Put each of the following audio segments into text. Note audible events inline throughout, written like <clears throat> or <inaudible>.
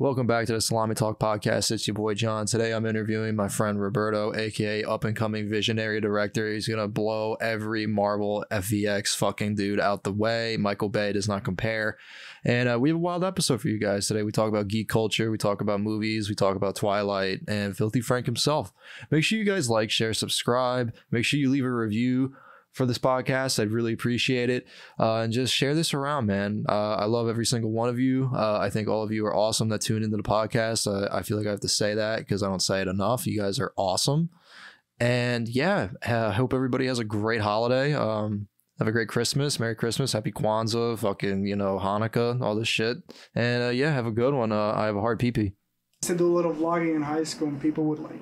Welcome back to the Salami Talk podcast. It's your boy John. Today I'm interviewing my friend Roberto, aka up and coming visionary director. He's gonna blow every Marvel FVX fucking dude out the way. Michael Bay does not compare. And uh, we have a wild episode for you guys today. We talk about geek culture, we talk about movies, we talk about Twilight, and Filthy Frank himself. Make sure you guys like, share, subscribe. Make sure you leave a review for this podcast. I'd really appreciate it. Uh, and just share this around, man. Uh, I love every single one of you. Uh, I think all of you are awesome that tune into the podcast. Uh, I feel like I have to say that because I don't say it enough. You guys are awesome. And yeah, I hope everybody has a great holiday. Um, have a great Christmas, Merry Christmas, Happy Kwanzaa, fucking, you know, Hanukkah, all this shit. And uh, yeah, have a good one. Uh, I have a hard pee pee. to do a little vlogging in high school and people would like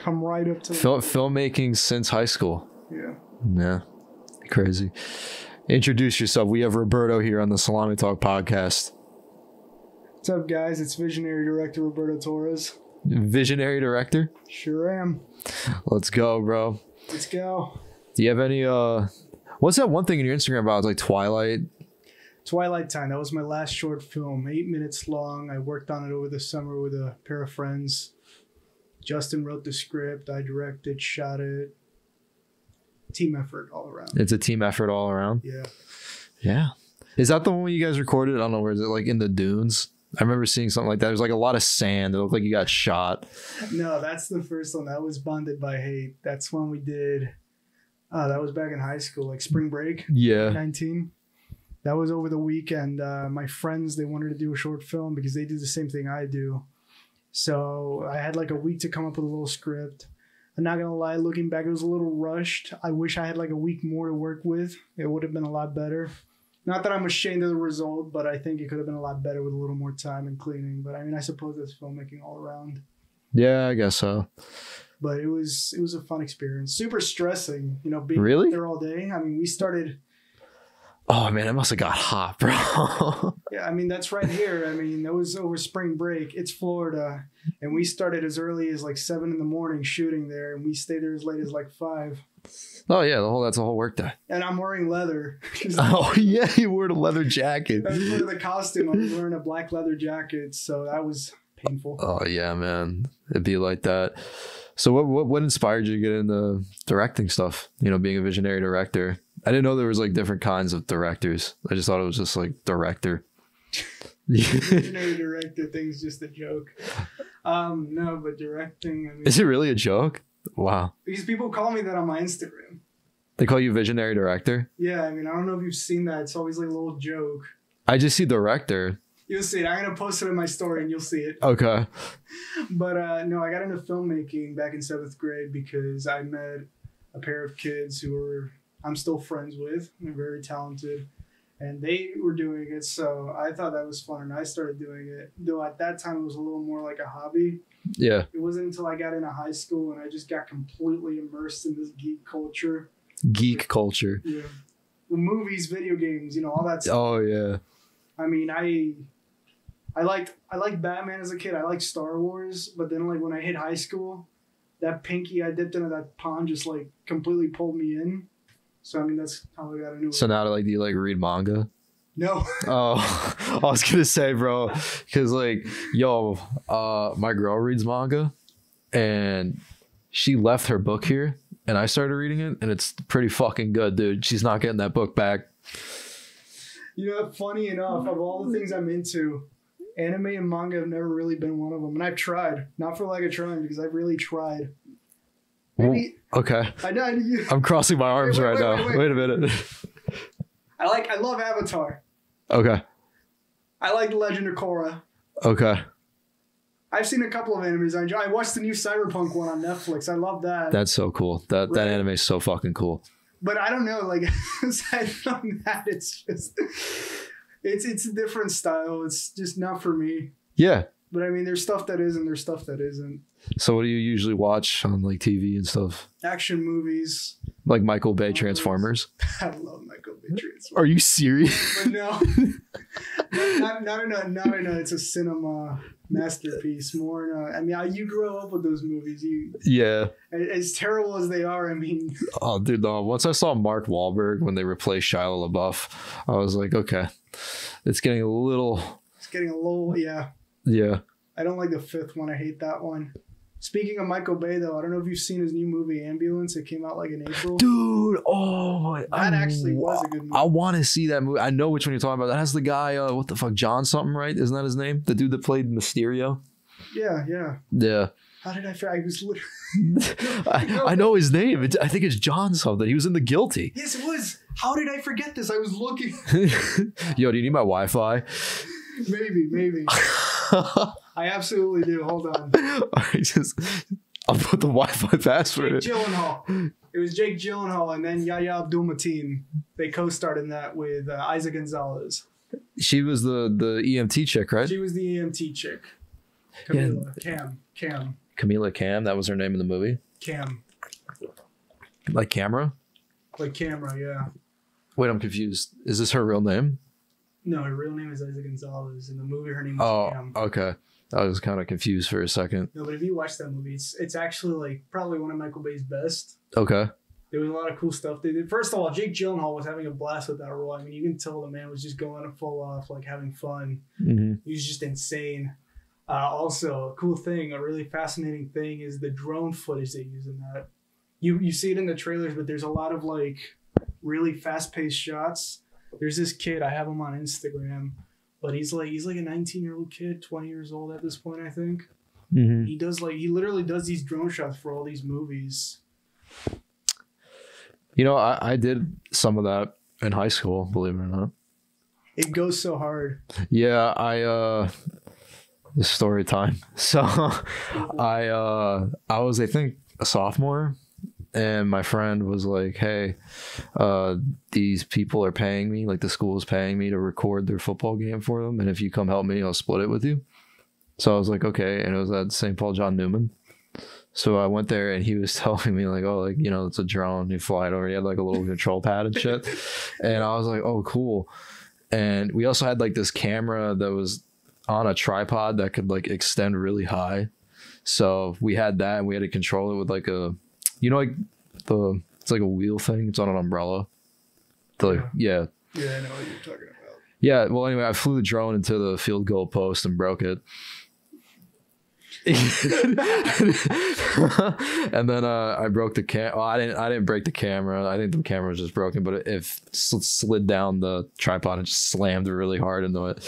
come right up to Fil- filmmaking since high school. yeah Yeah, crazy. Introduce yourself. We have Roberto here on the Salami Talk podcast. what's up guys it's visionary director roberto torres Visionary director. sure am Let's go, bro. let's go Do you have any? uh What's that one thing in your Instagram about? It's like Twilight. twilight time that was my last short film eight minutes long i worked on it over the summer with a pair of friends justin wrote the script i directed shot it team effort all around It's a team effort all around. yeah Yeah. Is that the one you guys recorded? I don't know. Where is it? Like in the dunes? I remember seeing something like that. There's like a lot of sand. It looked like you got shot. no that's the first one that was bonded by hate that's when we did uh, that was back in high school like spring break Yeah. 19 that was over the weekend uh, my friends they wanted to do a short film because they do the same thing i do so i had like a week to come up with a little script i'm not gonna lie looking back it was a little rushed. I wish i had like a week more to work with. It would have been a lot better. Not that i'm ashamed of the result but i think it could have been a lot better with a little more time and cleaning. But i mean i suppose that's filmmaking all around. Yeah, I guess so. but it was it was a fun experience. Super stressing you know being Really? there all day. I mean we started Oh man, it must have got hot, bro. <laughs> Yeah, I mean that's right here. I mean that was over spring break. It's Florida, and we started as early as like seven in the morning shooting there, and we stayed there as late as like five. oh yeah, the whole that's a whole work day. And I'm wearing leather. <laughs> <laughs> Oh yeah, you wore a leather jacket. That's part of the costume. I was wearing a black leather jacket, so that was painful. Oh yeah, man, it'd be like that. So what what what inspired you to get into directing stuff? You know, being a visionary director. I didn't know there was like different kinds of directors. I just thought it was just like director. Visionary <laughs> director thing's just a joke. Um, no, but directing. I mean, Is it really a joke? Wow. because people call me that on my Instagram. They call you visionary director. Yeah, I mean I don't know if you've seen that. It's always like a little joke. I just see director. You'll see it. I'm gonna post it in my story, and you'll see it. Okay. <laughs> But uh, no, I got into filmmaking back in seventh grade because I met a pair of kids who were I'm still friends with. They're very talented, and they were doing it. So I thought that was fun, and I started doing it. Though at that time it was a little more like a hobby. Yeah. It wasn't until I got into high school and I just got completely immersed in this geek culture. Geek culture. Yeah. The movies, video games, you know, all that stuff. Oh yeah. I mean, I I liked I liked Batman as a kid. I liked Star Wars, but then like when I hit high school, that pinky I dipped into that pond just like completely pulled me in. So I mean, that's how I got into it. So now, like, do you like read manga? no, <laughs> Oh, <laughs> I was gonna say, bro, because like, yo, uh, my girl reads manga, and she left her book here, and I started reading it, and it's pretty fucking good, dude. She's not getting that book back. you know, funny enough, of all the things I'm into, anime and manga have never really been one of them, and I've tried. Not for lack of trying, because I've really tried. Maybe Okay, I know you. I'm crossing my arms Wait, right wait, now. wait, wait. Wait a minute. I like. I love Avatar. Okay, I like The Legend of Korra. okay, I've seen a couple of animes. I enjoy. I watched the new Cyberpunk one on Netflix. I love that. that's so cool. That that anime is so fucking cool. but I don't know. Like <laughs> aside from that, it's just it's it's a different style. It's just not for me. Yeah. But I mean, there's stuff that is and there's stuff that isn't. So what do you usually watch on like TV and stuff? Action movies. Like Michael Bay Transformers? <laughs> I love Michael Bay Transformers. Are you serious? But no, <laughs> <laughs> not not in a not in a. It's a cinema masterpiece. More in a. I mean, you grew up with those movies. You yeah. as terrible as they are. I mean, Oh, dude, no. Once I saw Mark Wahlberg when they replaced Shia LaBeouf, I was like, okay, it's getting a little. it's getting a little. Yeah. Yeah. I don't like the fifth one. I hate that one. Speaking of Michael Bay, though, I don't know if you've seen his new movie Ambulance. It came out like in April. Dude, oh my That actually was a good movie. I want to see that movie. I know which one you're talking about. That has the guy, uh, what the fuck, John something, right? Isn't that his name? The dude that played Mysterio? Yeah, yeah. Yeah. How did I? feel? I was literally. <laughs> <laughs> I, I know his name. It's, I think it's John something. He was in The Guilty. Yes, it was. How did I forget this? I was looking. <laughs> Yo, do you need my Wi Fi? maybe, maybe. <laughs> I absolutely do. Hold on. I just, I'll put the Wi Fi password Jake. Gyllenhaal. It was Jake Gyllenhaal and then Yahya Abdul Mateen. They co-starred in that with uh, Eiza González. She was the, the EMT chick, right? She was the EMT chick. Yeah. Camila. Cam. Cam. Camila Cam. That was her name in the movie. Cam. Like camera? Like camera, yeah. Wait, I'm confused. Is this her real name? No, her real name is Eiza González. In the movie, her name was Oh, Cam. okay. I was kind of confused for a second. No, but if you watch that movie, it's it's actually like probably one of Michael Bay's best. Okay. There was a lot of cool stuff they did. First of all, Jake Gyllenhaal was having a blast with that role. I mean, you can tell the man was just going full off, like having fun. hmm He was just insane. Uh, also, a cool thing, a really fascinating thing, is the drone footage they use in that. You you see it in the trailers, but there's a lot of like really fast paced shots. There's this kid I have him on Instagram, but he's like he's like a 19 year old kid, 20 years old at this point, I think. hmm He does like he literally does these drone shots for all these movies. You know, I, I did some of that in high school, believe it or not. It goes so hard. Yeah, I uh story time. <laughs> So <laughs> I uh I was I think a sophomore and my friend was like, "Hey, uh these people are paying me, like the school is paying me to record their football game for them and if you come help me, I'll split it with you." So I was like, "Okay." And it was at St. Paul John Neumann. So I went there and he was <laughs> telling me like, oh, like you know, it's a drone. You fly it over. He had like a little control pad and shit. <laughs> And I was like, oh, cool. And we also had like this camera that was on a tripod that could like extend really high. So we had that and we had to control it with like a, you know, like the it's like a wheel thing. It's on an umbrella. The yeah. Yeah, I know what you're talking about. Yeah, well, anyway, I flew the drone into the field goal post and broke it. <laughs> and then uh, I broke the cam. Well, I didn't. I didn't break the camera. I think the camera was just broken, but it, it sl- slid down the tripod and just slammed really hard into it.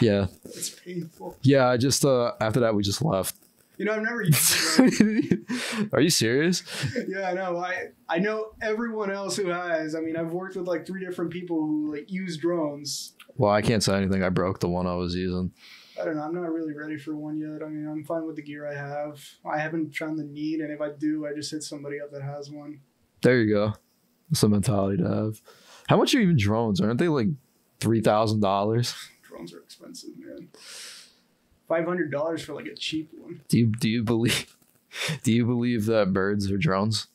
Yeah, It's painful. yeah. I just uh, after that we just left. You know, I've never used. <laughs> Are you serious? <laughs> yeah, I know. I I know everyone else who has. I mean, I've worked with like three different people who like use drones. Well, I can't say anything. I broke the one I was using. I don't know. I'm not really ready for one yet. I mean, I'm fine with the gear I have. I haven't found the need, and if I do, I just hit somebody up that has one. There you go. That's a mentality to have. How much are even drones? Aren't they like three thousand dollars? Drones are expensive, man. Five hundred dollars for like a cheap one. Do you do you believe do you believe that birds are drones?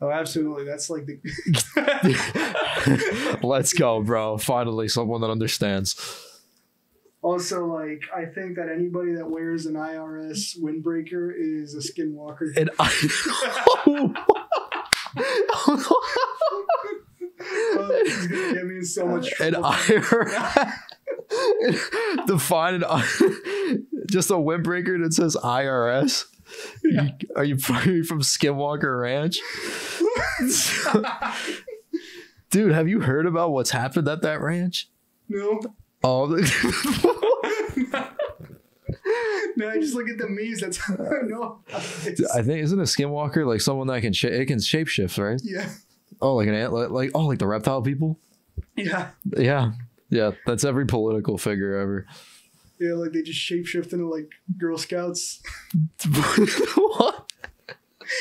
Oh, absolutely. That's like the. <laughs> Let's go, bro. Finally, someone that understands. also, like, I think that anybody that wears an IRS windbreaker is a skinwalker. And Oh, <laughs> this is gonna get me in so much an trouble. IRS. <laughs> Define an <laughs> just a windbreaker that says IRS. Yeah. Are you <laughs> are you from Skinwalker Ranch? Dude, have you heard about what's happened at that ranch? no. Oh, No, I just look at the memes. That's how I know. I think isn't a skinwalker like someone that can sh- it can shapeshift, right? yeah. Oh, like an ant, like, like oh, like the reptile people. Yeah. Yeah, yeah, that's every political figure ever. Yeah, like they just shapeshift into like Girl Scouts. <laughs> what?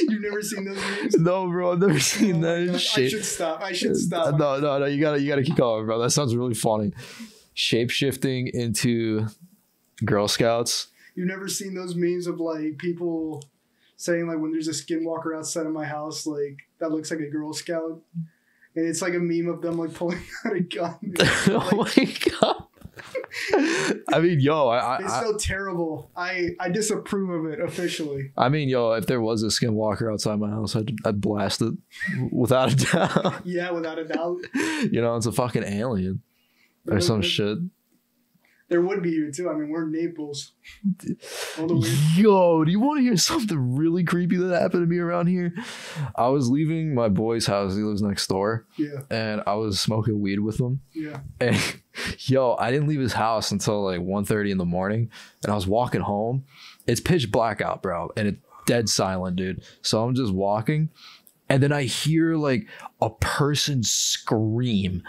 You've never seen those memes? No, bro, I've never seen Oh that God, I should stop. I should uh, stop. No, no, no. You gotta, you gotta keep going, bro. That sounds really funny. Shape shifting into Girl Scouts. You've never seen those memes of like people saying like when there's a skinwalker outside of my house, like that looks like a Girl Scout. And it's like a meme of them like pulling <laughs> out a gun. <laughs> oh my god. I mean, yo, I, It's I, so terrible. I I disapprove of it officially. I mean, yo, if there was a skinwalker outside my house, I'd, I'd blast it <laughs> without a doubt. Yeah, without a doubt. you know, it's a fucking alien or some shit. There would be here too. I mean, we're in Naples. <laughs> All the weird. Yo, do you want to hear something really creepy that happened to me around here? I was leaving my boy's house. He lives next door, Yeah, and I was smoking weed with him. yeah. And <laughs> yo, I didn't leave his house until like 1.30 in the morning, and I was walking home. It's pitch black out, bro, and it's dead silent, dude. So I'm just walking, and then I hear like a person scream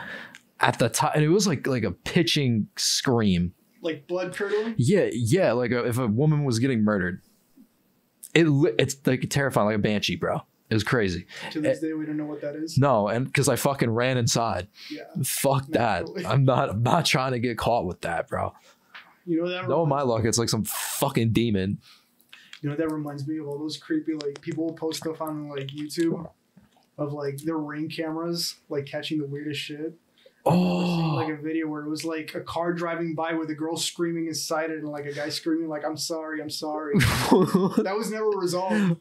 at the top, and it was like like a pitching scream. Like blood curdling. Yeah, yeah, like a, if a woman was getting murdered. It it's like terrifying, like a banshee, bro. It was crazy. To this eh, day, we don't know what that is. No, and because I fucking ran inside. Yeah. Fuck that. I'm not. I'm not trying to get caught with that, bro. You know that. No, my luck. It's like some fucking demon. You know that reminds me of all those creepy like people post stuff on like YouTube of like their ring cameras like catching the weirdest shit. Remember seeing, Oh, like a video where it was like a car driving by with a girl screaming inside it and like a guy screaming like I'm sorry, I'm sorry. <laughs> that was never resolved.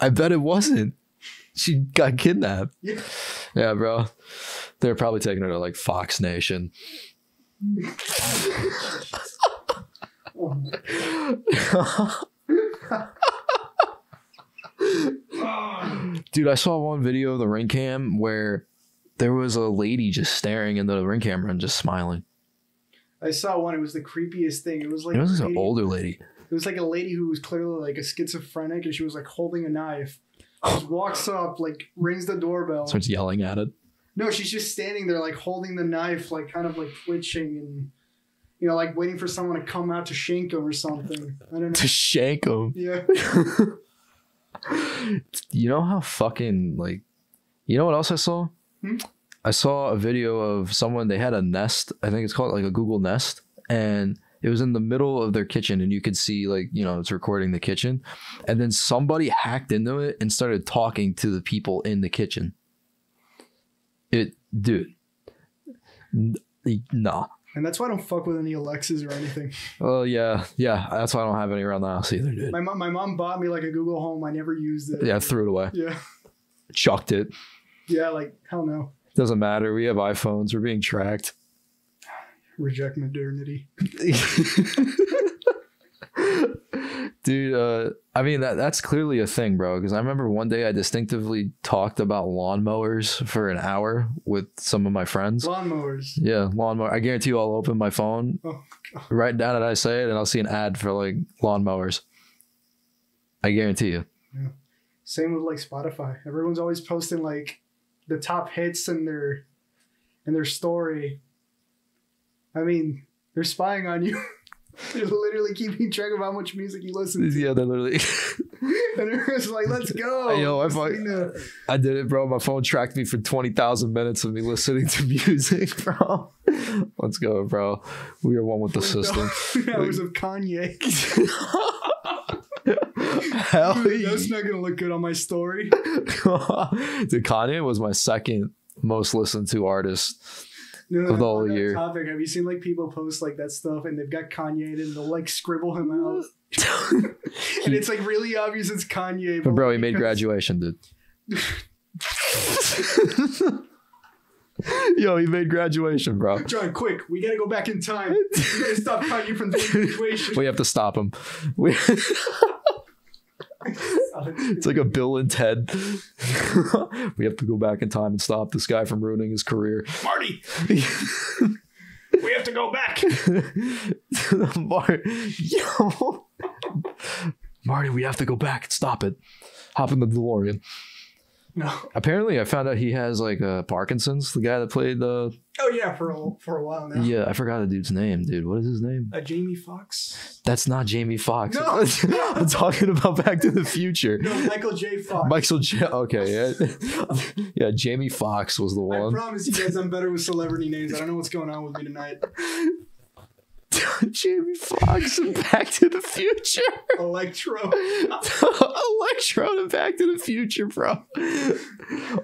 I bet it wasn't. She got kidnapped. Yeah. Yeah, bro. They're probably taking her to like Fox Nation. <laughs> <laughs> Dude, I saw one video of the ring cam where there was a lady just staring into the ring camera and just smiling. I saw one. It was the creepiest thing. It was like It was an older lady. It was like a lady who was clearly like a schizophrenic, and she was like holding a knife. Just walks up, like rings the doorbell. Starts yelling at it. No, she's just standing there, like holding the knife, like kind of like twitching and, you know, like waiting for someone to come out to shank him or something. I don't <laughs> know. To shank him. Yeah. <laughs> you know how fucking like you know what else I saw? Hmm? I saw a video of someone they had a nest, I think it's called like a Google Nest, and it was in the middle of their kitchen and you could see like, you know, it's recording the kitchen. And then somebody hacked into it and started talking to the people in the kitchen. It dude. n- Nah. And that's why I don't fuck with any Alexas or anything. Well, yeah, yeah. That's why I don't have any around the house either, dude. My mom, my mom bought me like a Google Home. I never used it. Yeah, I threw it away. Yeah. Chucked it. Yeah. Like hell no. Doesn't matter. We have iPhones. We're being tracked. Reject modernity. <laughs> Dude, uh, I mean that that's clearly a thing, bro. Because I remember one day I distinctively talked about lawnmowers for an hour with some of my friends. Lawnmowers. Yeah, lawnmower. I guarantee you, I'll open my phone, Oh write down and I say it, and I'll see an ad for like lawnmowers. I guarantee you. Same with like Spotify. Everyone's always posting like the top hits in their in their story. I mean, they're spying on you. <laughs> they're literally keeping track of how much music you listen to. Yeah, they're literally. <laughs> and everyone's like, "Let's go!" Yo, I fuck- I did it, bro. My phone tracked me for twenty thousand minutes of me listening to <laughs> music, bro. Let's go, bro. We are one with the system. hours of Kanye. Hell that's not gonna look good on my story. <laughs> Dude, Kanye was my second most listened to artist. No, Of the whole year. Topic. Have you seen like people post like that stuff and they've got Kanye and they'll like scribble him out <laughs> and it's like really obvious it's Kanye. But bro, he made <laughs> graduation, dude. Yo, he made graduation, bro. John, quick, we gotta go back in time. We gotta stop Kanye from doing graduation. We have to stop him. We, it's like a Bill and Ted. <laughs> we have to go back in time and stop this guy from ruining his career. Marty, <laughs> we have to go back. <laughs> Mar- Yo. Marty, we have to go back and stop it. Hop in the DeLorean. No. Apparently, I found out he has like uh, Parkinson's. The guy that played the Oh yeah, for a for a while now. yeah, I forgot the dude's name, dude. What is his name? Uh, Jamie Foxx. That's not Jamie Foxx. No. <laughs> I'm talking about Back to the Future. No, Michael J. Fox. Michael J. Okay, yeah, <laughs> yeah. Jamie Foxx was the one. I promise you guys, I'm better with celebrity names. I don't know what's going on with me tonight. <laughs> <laughs> Jamie Foxx and Back to the Future. Electro. <laughs> Electro and Back to the Future, bro.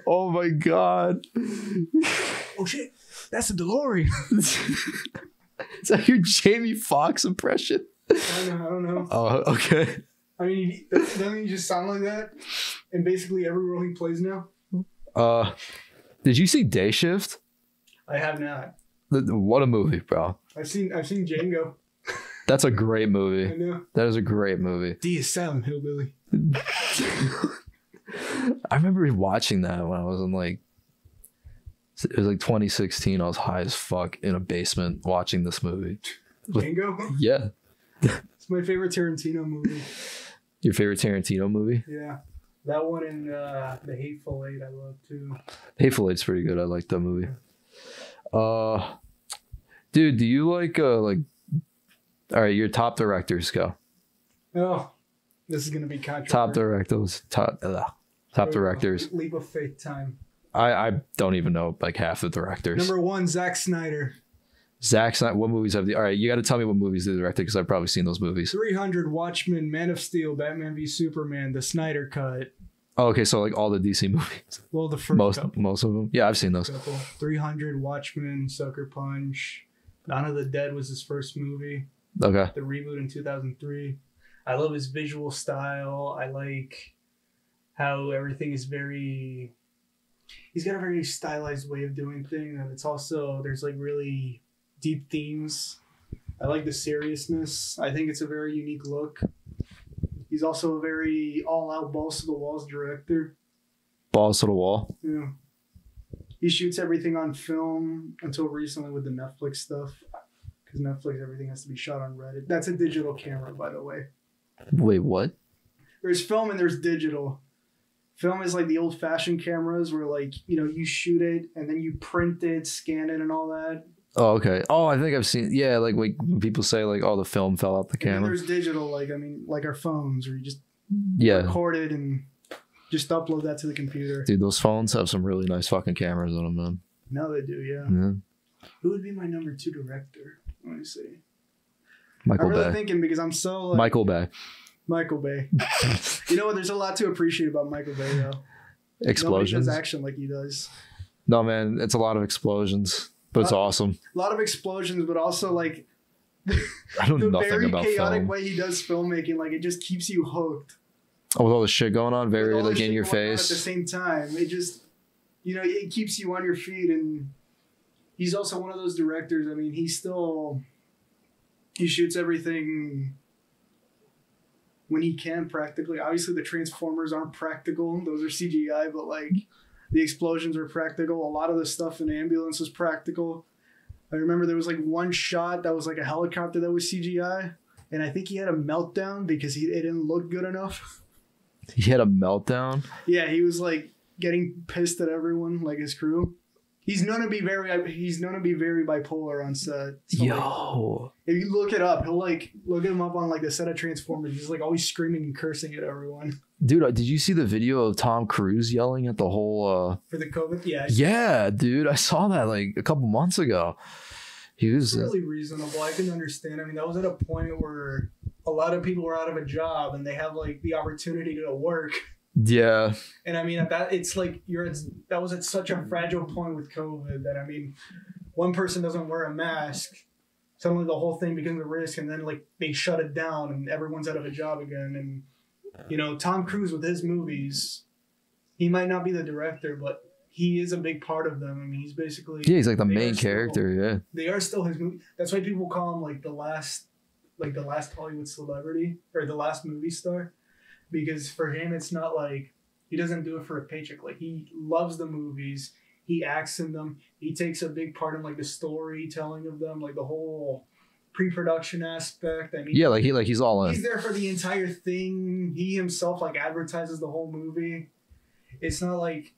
Oh my god. Oh shit, that's a DeLorean. <laughs> Is that your Jamie Foxx impression? I don't know. I don't know. Oh, okay. I mean, doesn't he just sound like that? In basically every role he plays now. Uh, did you see Day Shift? I have not. What a movie, bro. I've seen I've seen Django. That's a great movie. I know. That is a great movie. D is silent hillbilly. <laughs> I remember watching that when I was in like it was like 2016. I was high as fuck in a basement watching this movie. Django. Yeah. It's my favorite Tarantino movie. Your favorite Tarantino movie? Yeah. That one and uh, The Hateful Eight I love too. Hateful Eight's pretty good. I like that movie. Uh dude, do you like uh like all right, your top directors go. Oh, this is gonna be controversial. Top directors, top top directors. Leap of faith time. I I don't even know like half the directors. Number one, Zack Snyder. Zack Snyder. What movies have the? All right, you got to tell me what movies they directed because I've probably seen those movies. 300, Watchmen, Man of Steel, Batman v Superman, The Snyder Cut. Oh, okay, so like all the DC <laughs> movies, Well, the first most couple. most of them. Yeah, I've seen those. 300, Watchmen, Sucker Punch. Dawn of the Dead was his first movie. Okay, The reboot in 2003. I love his visual style. I like how everything is very. He's got a very stylized way of doing things, and it's also there's like really deep themes. I like the seriousness. I think it's a very unique look. He's also a very all-out balls to the walls director. balls to the wall. Yeah. He shoots everything on film until recently with the Netflix stuff. Because Netflix, everything has to be shot on Reddit. That's a digital camera, by the way. Wait, what? There's film and there's digital. Film is like the old fashioned cameras where, like, you know, you shoot it and then you print it, scan it, and all that. Oh, okay. Oh, I think I've seen. Yeah, like when people say like, "Oh, the film fell out the camera. And camera." there's digital, like, I mean, like our phones, where you just Yeah, record it and just upload that to the computer. dude, those phones have some really nice fucking cameras on them, man. Now they do, yeah. Yeah. Who would be my number two director? Let me see. Michael Bay. I'm really Bay. thinking because I'm so like, Michael Bay. Michael Bay. <laughs> You know what? There's a lot to appreciate about Michael Bay, though. Explosions. Nobody does action like he does. No, man, it's a lot of explosions, but it's Uh, awesome. A lot of explosions, but also like I know <laughs> the nothing very about chaotic film. way he does filmmaking. Like it just keeps you hooked. Oh, with all the shit going on, very like in your on At the same time, it just you know it keeps you on your feet. And he's also one of those directors. I mean, he still he shoots everything when he can practically. Obviously, the Transformers aren't practical; those are CGI. But like the explosions were practical. A lot of the stuff in the ambulance was practical. I remember there was like one shot that was like a helicopter that was CGI, and I think he had a meltdown because he it didn't look good enough. <laughs> He had a meltdown. Yeah, he was like getting pissed at everyone, like his crew. He's known to be very he's known to be very bipolar on set. So, like, Yo, if you look it up, he'll like look him up on like the set of Transformers. He's like always screaming and cursing at everyone dude, uh, did you see the video of Tom Cruise yelling at the whole? uh for the COVID. Yeah, Yeah, dude, I saw that like a couple months ago. He was really reasonable. I can understand. I mean, that was at a point where a lot of people were out of a job and they have like the opportunity to work. Yeah, And I mean, at that it's like you're at, that was at such a fragile point with COVID that I mean, one person doesn't wear a mask, suddenly the whole thing becomes a risk, and then like they shut it down and everyone's out of a job again. And you know, Tom Cruise with his movies, he might not be the director, but he is a big part of them. I mean, he's basically yeah, he's like the main still- character. Yeah, they are still his movie. That's why people call him like the last, like the last Hollywood celebrity or the last movie star, because for him it's not like he doesn't do it for a paycheck. Like he loves the movies. He acts in them. He takes a big part in like the storytelling of them, like the whole pre-production aspect. I mean, yeah, like he like he's all in. he's there for the entire thing. He himself like advertises the whole movie. It's not like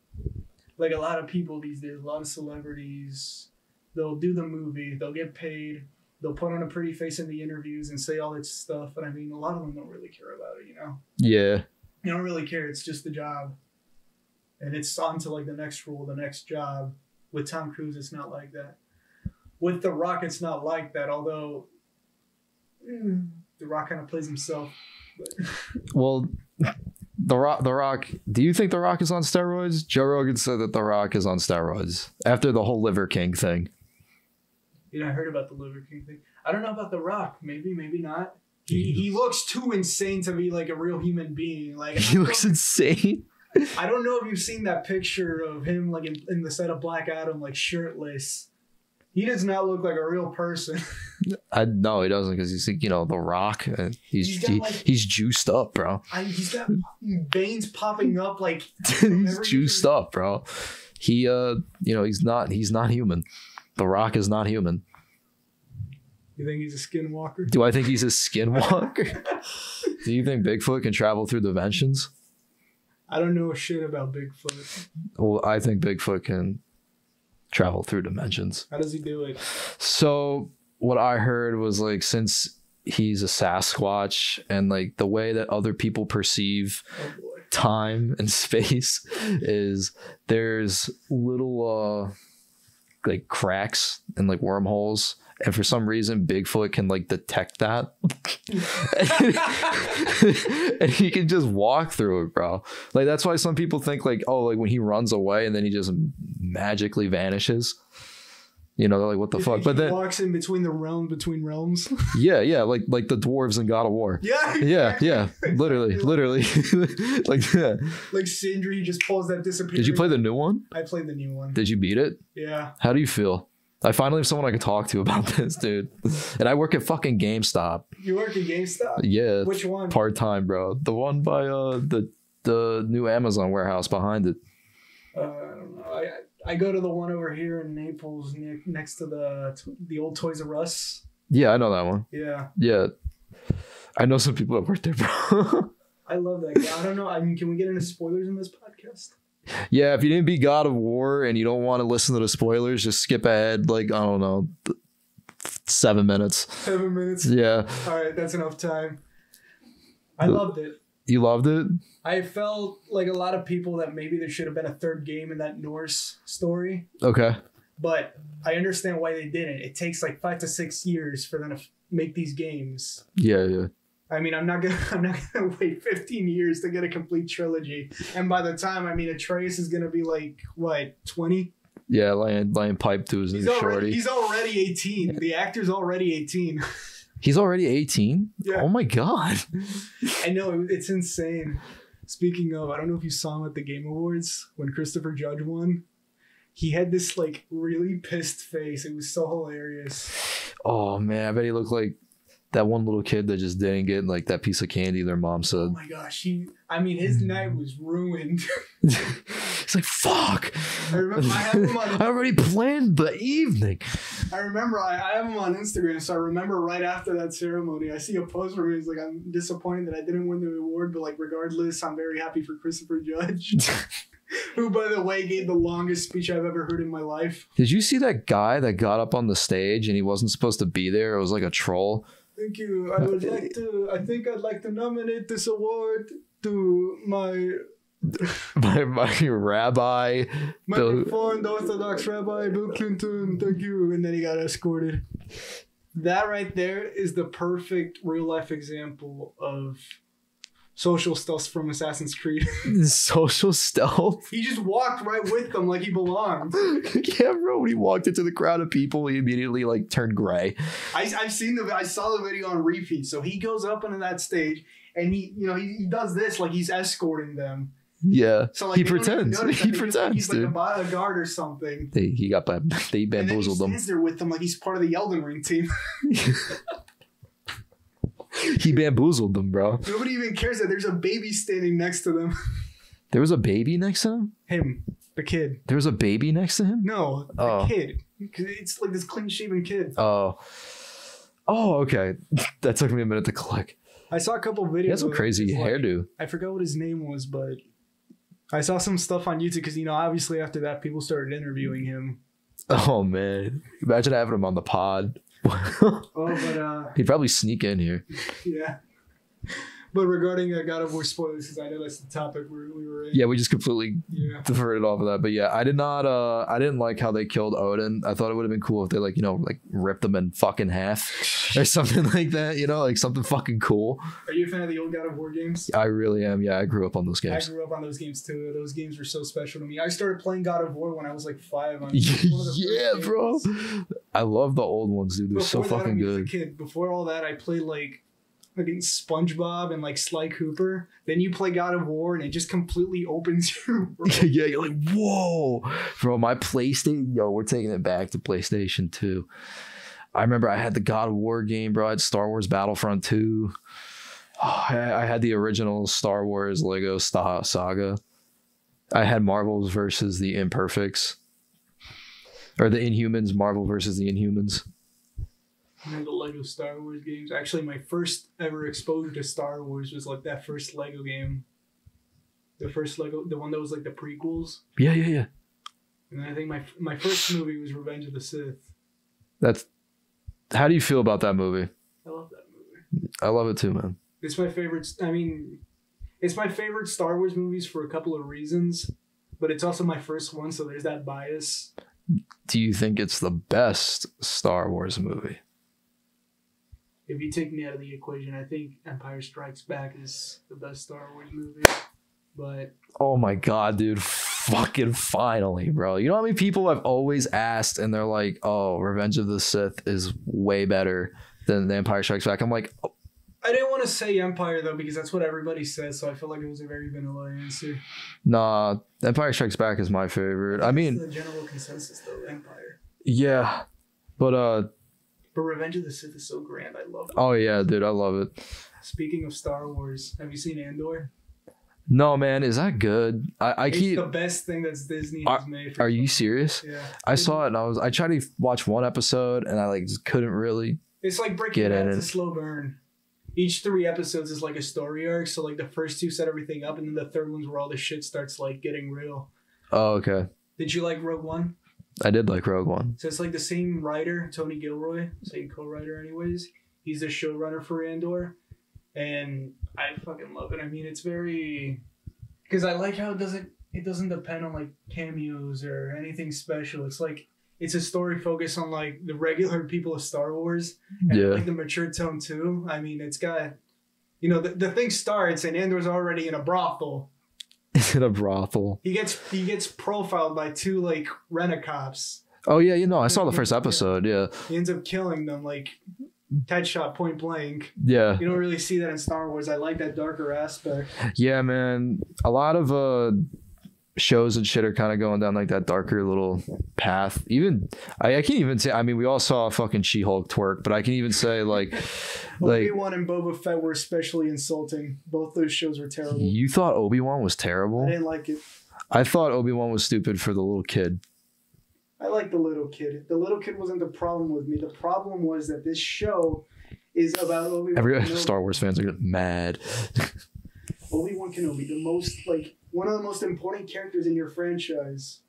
like a lot of people these days, a lot of celebrities, they'll do the movie, they'll get paid, they'll put on a pretty face in the interviews and say all that stuff. But I mean, a lot of them don't really care about it, you know? Yeah, They don't really care. It's just the job. And it's on to like the next role, the next job. With Tom Cruise, it's not like that. With The Rock, it's not like that, although mm, The Rock kind of plays himself. But <laughs> well, the Rock. The Rock. Do you think the Rock is on steroids? Joe Rogan said that the Rock is on steroids after the whole Liver King thing. You know, I heard about the Liver King thing. I don't know about The Rock. Maybe, maybe not. He, he looks too insane to be like a real human being. Like He looks insane. <laughs> I don't know if you've seen that picture of him like in, in the set of Black Adam, like shirtless. He does not look like a real person. <laughs> I no, he doesn't because he's you know the Rock. And he's He's got, he- like- he's juiced up, bro. I, he's got veins popping up like <laughs> he's juiced up, bro. He uh, you know, he's not he's not human. The Rock is not human. You think he's a skinwalker? Do I think he's a skinwalker? Do you think Bigfoot can travel through dimensions? I don't know a shit about Bigfoot. Well, I think Bigfoot can travel through dimensions. How does he do it? So what I heard was like since he's a Sasquatch and like the way that other people perceive Oh time and <laughs> space is there's little uh like cracks and like wormholes. And for some reason bigfoot can like detect that. <laughs> And he can just walk through it bro. Like that's why some people think like oh like when he runs away and then he just magically vanishes you know they're like what the You fuck but he then walks in between the realms between realms. <laughs> yeah yeah like like the dwarves in god of war yeah, <laughs> yeah yeah literally literally <laughs> like yeah Like Sindri just pulls that disappear. did you play the new one I played the new one. Did you beat it? Yeah. How do you feel? I finally have someone I can talk to about this, dude. And I work at fucking GameStop. You work at GameStop? Yeah, Which one? part time, bro. The one by uh the the new Amazon warehouse behind it. Uh, I don't know. I I go to the one over here in Naples, ne- next to the the old Toys R Us. Yeah, I know that one. Yeah, Yeah, I know some people that work there, bro. <laughs> I love that. Guy. I don't know. I mean, can we get into spoilers in this podcast? yeah, if you didn't beat God of War and you don't want to listen to the spoilers, just skip ahead. Like I don't know, seven minutes. Seven minutes. Yeah, All right, that's enough time. I loved it. You loved it. I felt like a lot of people that maybe there should have been a third game in that Norse story, Okay. but I understand why they didn't. It takes like five to six years for them to f- make these games. Yeah, yeah. I mean, I'm not gonna <laughs> I'm not gonna wait 15 years to get a complete trilogy, and by the time I mean Atreus is gonna be like what 20? Yeah, laying laying pipe to his He's new already shorty. he's already 18. The actor's already 18. <laughs> He's already 18? Yeah. Oh my god. <laughs> I know it's insane. Speaking of, I don't know if you saw him at the Game Awards when Christopher Judge won. He had this like really pissed face. It was so hilarious. Oh man, I bet he looked like that one little kid that just didn't get like that piece of candy their mom oh said. Oh my gosh, he I mean his night was ruined. <laughs> He's like, fuck. I remember I have him on <laughs> I already planned the evening. I remember I, I have him on Instagram, so I remember right after that ceremony, I see a post where he's like, I'm disappointed that I didn't win the award, but like regardless, I'm very happy for Christopher Judge. <laughs> Who by the way gave the longest speech I've ever heard in my life. Did you see that guy that got up on the stage and he wasn't supposed to be there? It was like a troll. Thank you. I uh, would like to I think I'd like to nominate this award to my <laughs> My my rabbi. my Bill- reformed Orthodox Rabbi Bill Clinton. Thank you. And then he got escorted. That right there is the perfect real life example of social stuff from Assassin's Creed. <laughs> <laughs> Social stealth. he just walked right with them like he belonged. <laughs> yeah, bro. When he walked into the crowd of people, he immediately like turned gray. I, I've seen the I saw the video on repeat. So he goes up onto that stage and he you know he, he does this like he's escorting them. Yeah. So like he they don't even pretends. He that they just think pretends, he's like a guard or something. They, he got by, they And then he bamboozled them. stands there with them like he's part of the Elden Ring team. <laughs> he bamboozled them, bro. Nobody even cares that there's a baby standing next to them. <laughs> There was a baby next to him. Him, the kid. There was a baby next to him. No, the Oh. kid. It's like this clean shaven kid. Oh. Oh, okay. <laughs> That took me a minute to click. I saw a couple videos. He has some crazy like- hairdo. I forgot what his name was, but I saw some stuff on YouTube because you know obviously after that people started interviewing him. Oh man, imagine having him on the pod. <laughs> Oh, but uh, He'd probably sneak in here. <laughs> yeah. But regarding uh, God of War spoilers, because I know that's the topic we we were in. Yeah, we just completely Yeah. diverted off of that. But yeah, I did not. uh I didn't like how they killed Odin. I thought it would have been cool if they like you know like ripped him in fucking half <laughs> or something like that. You know, like something fucking cool. Are you a fan of the old God of War games? I really am. Yeah, I grew up on those games. I grew up on those games too. Those games were so special to me. I started playing God of War when I was like five. On <laughs> one of the first yeah, bro. I love the old ones, dude. They're so Before that, I fucking mean, good. kid, before all that, I played like fucking SpongeBob and like Sly Cooper. Then you play God of War and it just completely opens <laughs> your world. <laughs> yeah, you're like, whoa, bro. My PlayStation, yo, we're taking it back to PlayStation Two. I remember I had the God of War game, bro. I had Star Wars Battlefront Two. Oh, <sighs> I, I had the original Star Wars Lego Saga. I had Marvels versus the Imperfects, or the Inhumans. Marvel versus the Inhumans. And the Lego Star Wars games. Actually, my first ever exposure to Star Wars was like that first Lego game. The first Lego, the one that was like the prequels. Yeah, yeah, yeah. And then I think my my first movie was Revenge of the Sith. That's. How do you feel about that movie? I love that movie. I love it too, man. It's my favorite. I mean, it's my favorite Star Wars movies for a couple of reasons, but it's also my first one, so there's that bias. Do you think it's the best Star Wars movie? If you take me out of the equation, I think Empire Strikes Back is the best Star Wars movie. But Oh my god, dude. Fucking finally, bro. You know how many people I've always asked and they're like, oh, Revenge of the Sith is way better than The Empire Strikes Back. I'm like, oh, I didn't want to say Empire though because that's what everybody says, so I feel like it was a very vanilla answer. nah, Empire Strikes Back is my favorite. I mean, the general consensus though, Empire. yeah. But uh But Revenge of the Sith is so grand. I love it. oh yeah, dude, I love it. Speaking of Star Wars, have you seen Andor? No, man, is that good? I, I It's keep the best thing that's Disney Are- has made. For Are you serious? Yeah. I saw it and I was I tried to watch one episode and I like just couldn't really It's like Breaking Bad. It's a slow burn. Each three episodes is like a story arc. So like the first two set everything up, and then the third one's where all the shit starts like getting real. Oh, okay. Did you like Rogue One? I did like Rogue One. So it's like the same writer, Tony Gilroy, same co-writer, anyways. He's the showrunner for Andor, and I fucking love it. I mean, it's very because I like how it doesn't it doesn't depend on like cameos or anything special. It's like it's a story focused on like the regular people of Star Wars and Yeah. like the mature tone too. I mean, it's got you know the, the thing starts and Andor's already in a brothel. <laughs> in a brothel. He gets he gets profiled by two like rent cops. Oh yeah, you know, I saw the first episode. Yeah, He ends up killing them like headshot point blank. yeah, You don't really see that in Star Wars. I like that darker aspect. yeah, man. A lot of uh shows and shit are kind of going down like that darker little path. Even I, I can't even say. I mean, we all saw a fucking She-Hulk twerk, but I can even say like, <laughs> like Obi Wan and Boba Fett were especially insulting. Both those shows were terrible. you thought Obi Wan was terrible? I didn't like it. I thought Obi Wan was stupid for the little kid. I like the little kid. The little kid wasn't the problem with me. The problem was that this show is about Obi Wan. Every Star Wars fans are mad. <laughs> Obi Wan Kenobi, the most like one of the most important characters in your franchise.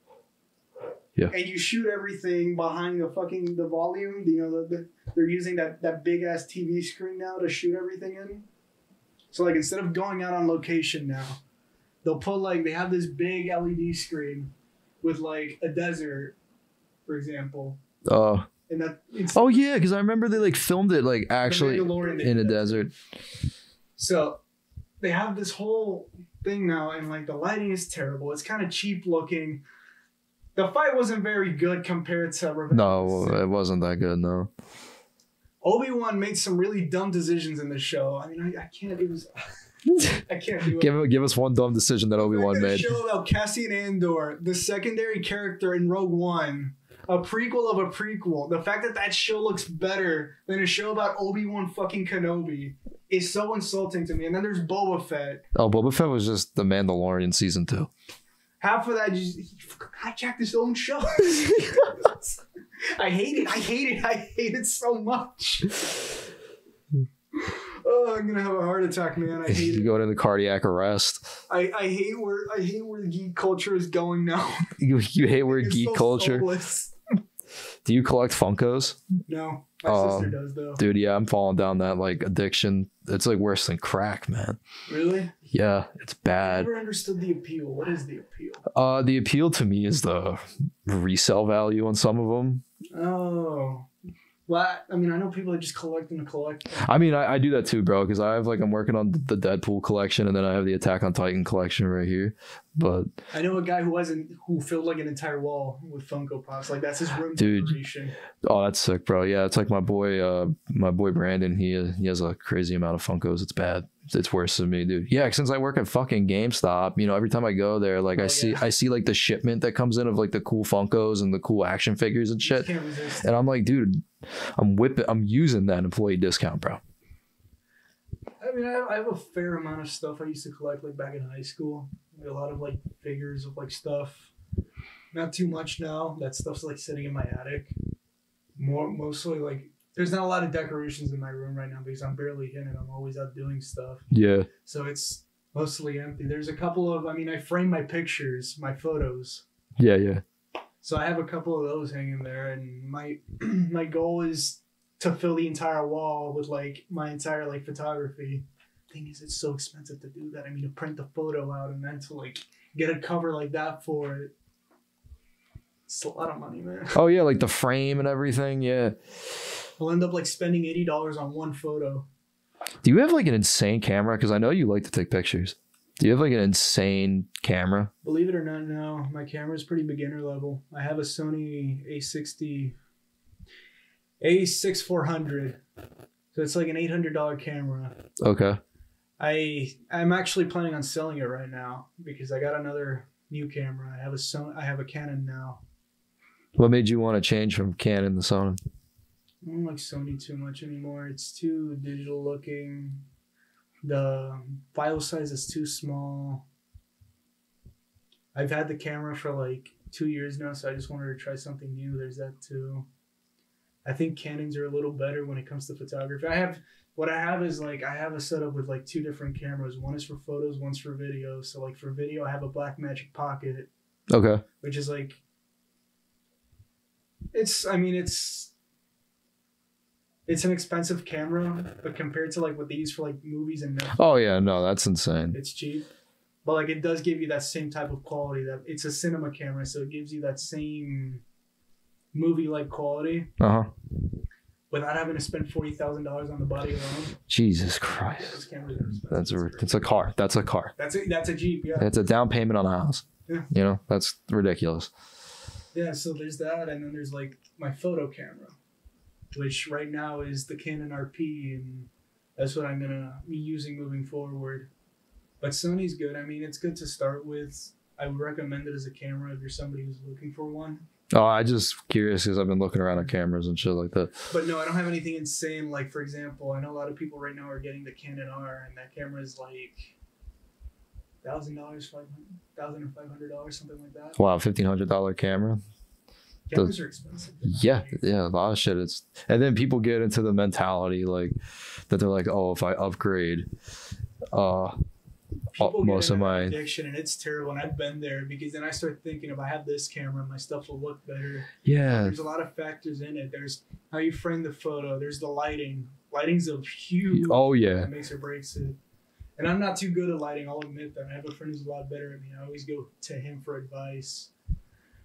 Yeah. And you shoot everything behind the fucking the volume. You know, the, the, they're using that that big ass TV screen now to shoot everything in. So like instead of going out on location now, they'll put like they have this big LED screen with like a desert, for example, Oh, and that it's oh yeah, because I remember they like filmed it like actually in a desert. So they have this whole thing now, and like the lighting is terrible. It's kind of cheap looking. The fight wasn't very good compared to Revenge No, it wasn't that good. No. Obi Wan made some really dumb decisions in the show. I mean, I, I can't. It was. <laughs> I can't do it. give give us one dumb decision that Obi Wan made. Show about Cassian Andor, the secondary character in Rogue One, a prequel of a prequel. The fact that that show looks better than a show about Obi Wan fucking Kenobi is so insulting to me. And then there's Boba Fett. Oh, Boba Fett was just the Mandalorian season two. Half of that just he hijacked his own show. <laughs> I hate it. I hate it. I hate it so much. <laughs> Oh, I'm gonna have a heart attack, man. I hate <laughs> you it. go into cardiac arrest. I, I hate where I hate where geek culture is going now. You, you hate where geek so culture. soulless. Do you collect Funkos? No, my Oh. sister does though. Dude, yeah, I'm falling down that like addiction. It's like worse than crack, man. Really? Yeah, it's bad. I never understood the appeal. What is the appeal? Uh, the appeal to me is the resale value on some of them. Oh, Well, I, I mean, I know people that just collect and collect. I mean, I, I do that too, bro, because I have like I'm working on the Deadpool collection, and then I have the Attack on Titan collection right here. But I know a guy who hasn't who filled like an entire wall with Funko Pops. Like that's his room Dude. decoration. oh, that's sick, bro. Yeah, it's like my boy, uh, my boy Brandon. He he has a crazy amount of Funkos. It's bad. It's worse than me, dude. Yeah, since I work at fucking GameStop, you know, every time I go there, like I Oh, see yeah. I see like the shipment that comes in of like the cool Funkos and the cool action figures and shit. And I'm like, dude, I'm whipping, I'm using that employee discount, bro. I mean, I have, a fair amount of stuff I used to collect like back in high school. A lot of like figures of like stuff. Not too much now. That stuff's like sitting in my attic. More mostly like there's not a lot of decorations in my room right now because I'm barely in it. I'm always out doing stuff. Yeah. So it's mostly empty. There's a couple of I mean I frame my pictures, my photos. Yeah, yeah. So I have a couple of those hanging there and my <clears throat> my goal is to fill the entire wall with like my entire like photography. Thing is it's so expensive to do that. I mean to print the photo out and then to like get a cover like that for it. It's a lot of money, man. <laughs> Oh yeah, like the frame and everything. Yeah. I'll end up like spending eighty dollars on one photo. Do you have like an insane camera? Because I know you like to take pictures. Do you have like an insane camera? Believe it or not, no, my camera is pretty beginner level. I have a Sony A60 A6400. So it's like an $800 camera. Okay. I I'm actually planning on selling it right now because I got another new camera. I have a Sony, I have a Canon now. What made you want to change from Canon to Sony? I don't like Sony too much anymore. It's too digital looking. The file size is too small. I've had the camera for like two years now, so I just wanted to try something new. There's that too. I think Canons are a little better when it comes to photography. I have what I have is like I have a setup with like two different cameras. One is for photos, one's for video. So like for video, I have a Blackmagic Pocket Okay. which is like it's i mean it's it's an expensive camera but compared to like what they use for like movies and Netflix, Oh yeah, no, that's insane. it's cheap but like it does give you that same type of quality that it's a cinema camera so it gives you that same movie like quality Uh huh. without having to spend $40000 on the body alone Jesus Christ. those cameras are expensive. That's a It's that's a car. That's a car. that's a that's a jeep yeah It's a down payment on a house. Yeah. You know, that's ridiculous. Yeah, so there's that, and then there's like my photo camera, which right now is the Canon RP, and that's what I'm gonna be using moving forward. But Sony's good. I mean, it's good to start with. I would recommend it as a camera if you're somebody who's looking for one. Oh, I just curious because I've been looking around at cameras and shit like that. But no, I don't have anything insane. Like for example, I know a lot of people right now are getting the Canon R, and that camera is like thousand dollars, five thousand or five hundred dollars, something like that. Wow, fifteen hundred dollar camera. Are expensive. Yeah, yeah, a lot of shit. It's and then people get into the mentality like that they're like, oh, if I upgrade, uh, People most of my addiction, and it's terrible. And I've been there because then I start thinking if I have this camera, my stuff will look better. yeah, There's a lot of factors in it. There's how you frame the photo. There's the lighting. Lighting's a huge. oh yeah, That makes or breaks it. And I'm not too good at lighting. I'll admit that. I have a friend who's a lot better at me. I always go to him for advice.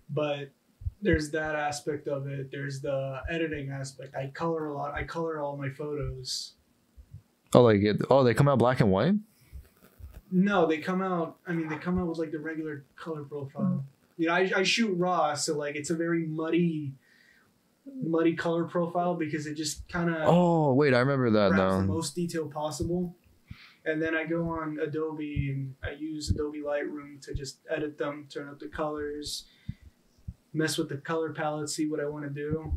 But there's that aspect of it. There's the editing aspect. I color a lot. I color all my photos. oh like it, oh they come out black and white. No, they come out. I mean, they come out with like the regular color profile. Hmm. You know, I, I shoot raw, so like it's a very muddy, muddy color profile because it just kind of Oh wait, I remember that grabs the now. most detail possible. And then I go on Adobe and I use Adobe Lightroom to just edit them, turn up the colors, mess with the color palette, see what I want to do.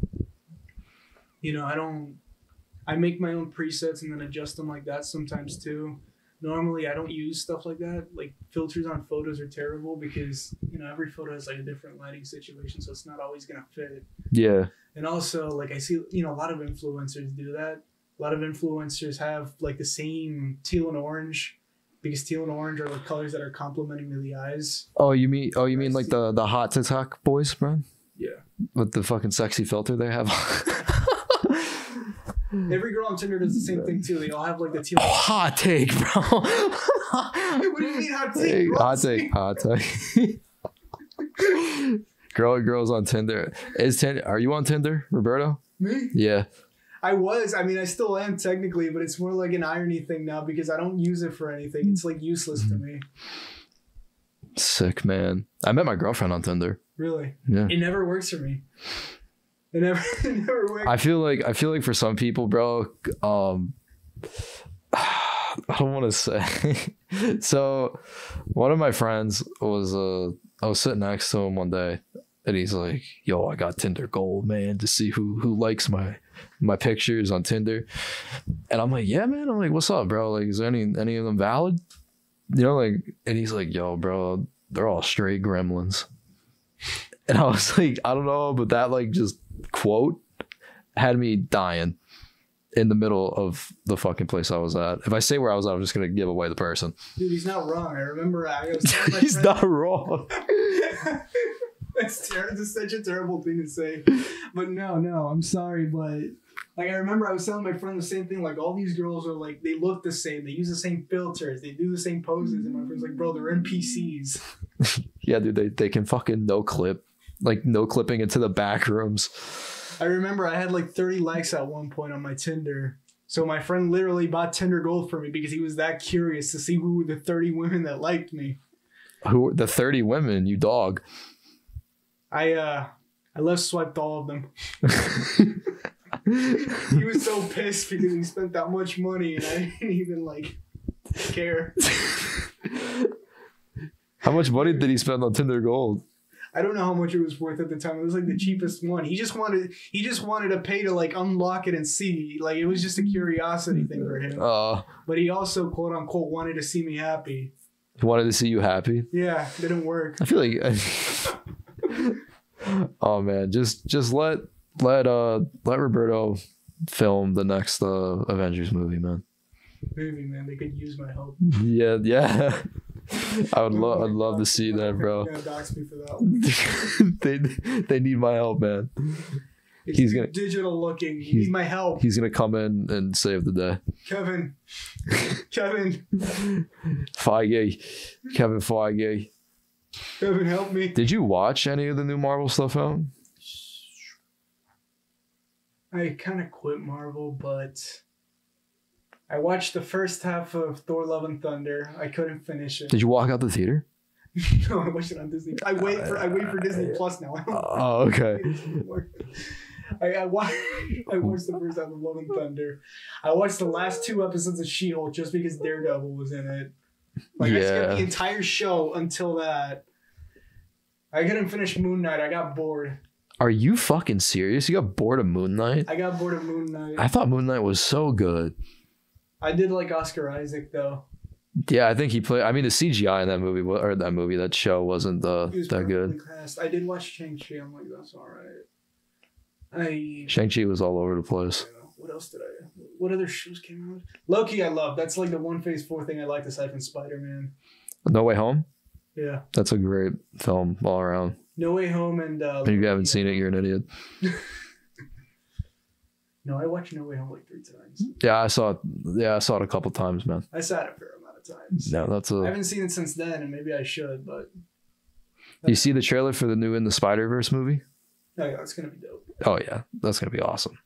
You know, I don't. I make my own presets and then adjust them like that sometimes too. Normally, I don't use stuff like that. Like filters on photos are terrible because you know every photo has like a different lighting situation, so it's not always gonna fit. Yeah, And also, like I see, you know, a lot of influencers do that. A lot of influencers have like the same teal and orange, because teal and orange are like colors that are complementing to the eyes. Oh, you mean oh you mean like the the hot TikTok boys, bro? Yeah. With the fucking sexy filter they have. <laughs> Every girl on Tinder does the same thing too. They all have like the teal. oh, hot take, bro. <laughs> what do you mean hot take? Hey, bro? hot take, hot take. <laughs> Girl, girls on Tinder. Is Tinder? Are you on Tinder, Roberto? Me? Yeah. I was. I mean, I still am technically, but it's more like an irony thing now because I don't use it for anything. It's like useless to me. Sick man. I met my girlfriend on Tinder. Really. Yeah. It never works for me. It never, <laughs> it never works. I feel like I feel like for some people, bro, um <sighs> I don't want to say. <laughs> so, one of my friends was uh I was sitting next to him one day and he's like, "Yo, I got Tinder Gold, man, to see who who likes my my pictures on Tinder." And I'm like, "Yeah, man." I'm like, "What's up, bro? Like, is there any any of them valid?" You know, like, and he's like, "Yo, bro, they're all straight gremlins." And I was <laughs> like, "I don't know, but that like just quote had me dying." in the middle of the fucking place I was at. If I say where I was at, I'm just gonna give away the person. Dude, he's not wrong. I remember I was <laughs> He's friend- not wrong. <laughs> That's That's such a terrible thing to say. But no, no, I'm sorry, but like I remember I was telling my friend the same thing. Like all these girls are like they look the same, they use the same filters, they do the same poses, and my friend's like, bro, they're NPCs. <laughs> Yeah, dude, they, they can fucking no clip. Like no clipping into the back rooms. I remember I had like 30 likes at one point on my Tinder. So my friend literally bought Tinder Gold for me because he was that curious to see who were the 30 women that liked me. Who the 30 women, you dog. I uh I left swiped all of them. <laughs> He was so pissed because he spent that much money and I didn't even like care. How much money did he spend on Tinder Gold? I don't know how much it was worth at the time. It was like the cheapest one. He just wanted he just wanted to pay to like unlock it and see. Like it was just a curiosity thing for him. Uh But he also quote unquote wanted to see me happy. he wanted to see you happy. Yeah, didn't work. I feel like <laughs> <laughs> Oh man, just just let let uh let Roberto film the next uh Avengers movie, man. Maybe man, they could use my help. Yeah, yeah. <laughs> I would love I'd love to see that, bro. They're dox me for that. <laughs> They they need my help, man. It's He's gonna- digital looking. You he's- need my help, He's gonna come in and save the day. Kevin. Kevin, Feige, Kevin Feige. Kevin, help me. Did you watch any of the new Marvel stuff out? I kind of quit Marvel, but I watched the first half of Thor: Love and Thunder. I couldn't finish it. Did you walk out the theater? <laughs> no, I watched it on Disney. I wait for I wait for Disney uh, Plus now. Don't <laughs> uh, Oh, okay. I, I, watched, <laughs> I watched the first half of Love and Thunder. I watched the last two episodes of She Hulk just because Daredevil was in it. Like I skipped the entire show until that. I couldn't finish Moon Knight. I got bored. Are you fucking serious? You got bored of Moon Knight? I got bored of Moon Knight. I thought Moon Knight was so good. I did like Oscar Isaac though. Yeah, I think he played. I mean, the CGI in that movie or that movie, that show wasn't uh, He was that good. cast. I did watch Shang Chi. I'm like, that's all right. I Shang Chi was all over the place. I don't know. what else did I? What other shows came out? Loki, I love. That's like the one Phase Four thing I liked aside from Spider Man. No Way Home. Yeah. That's a great film all around. No Way Home and. Uh, If you haven't seen it, you're an idiot. <laughs> No, I watched No Way Home like three times. Yeah, I saw it. Yeah, I saw it a couple times, man. I saw it a fair amount of times. No, that's I a. haven't seen it since then, and maybe I should, but You see the trailer for the new In the Spider Verse movie? oh yeah, it's gonna be dope. Oh yeah, that's gonna be awesome.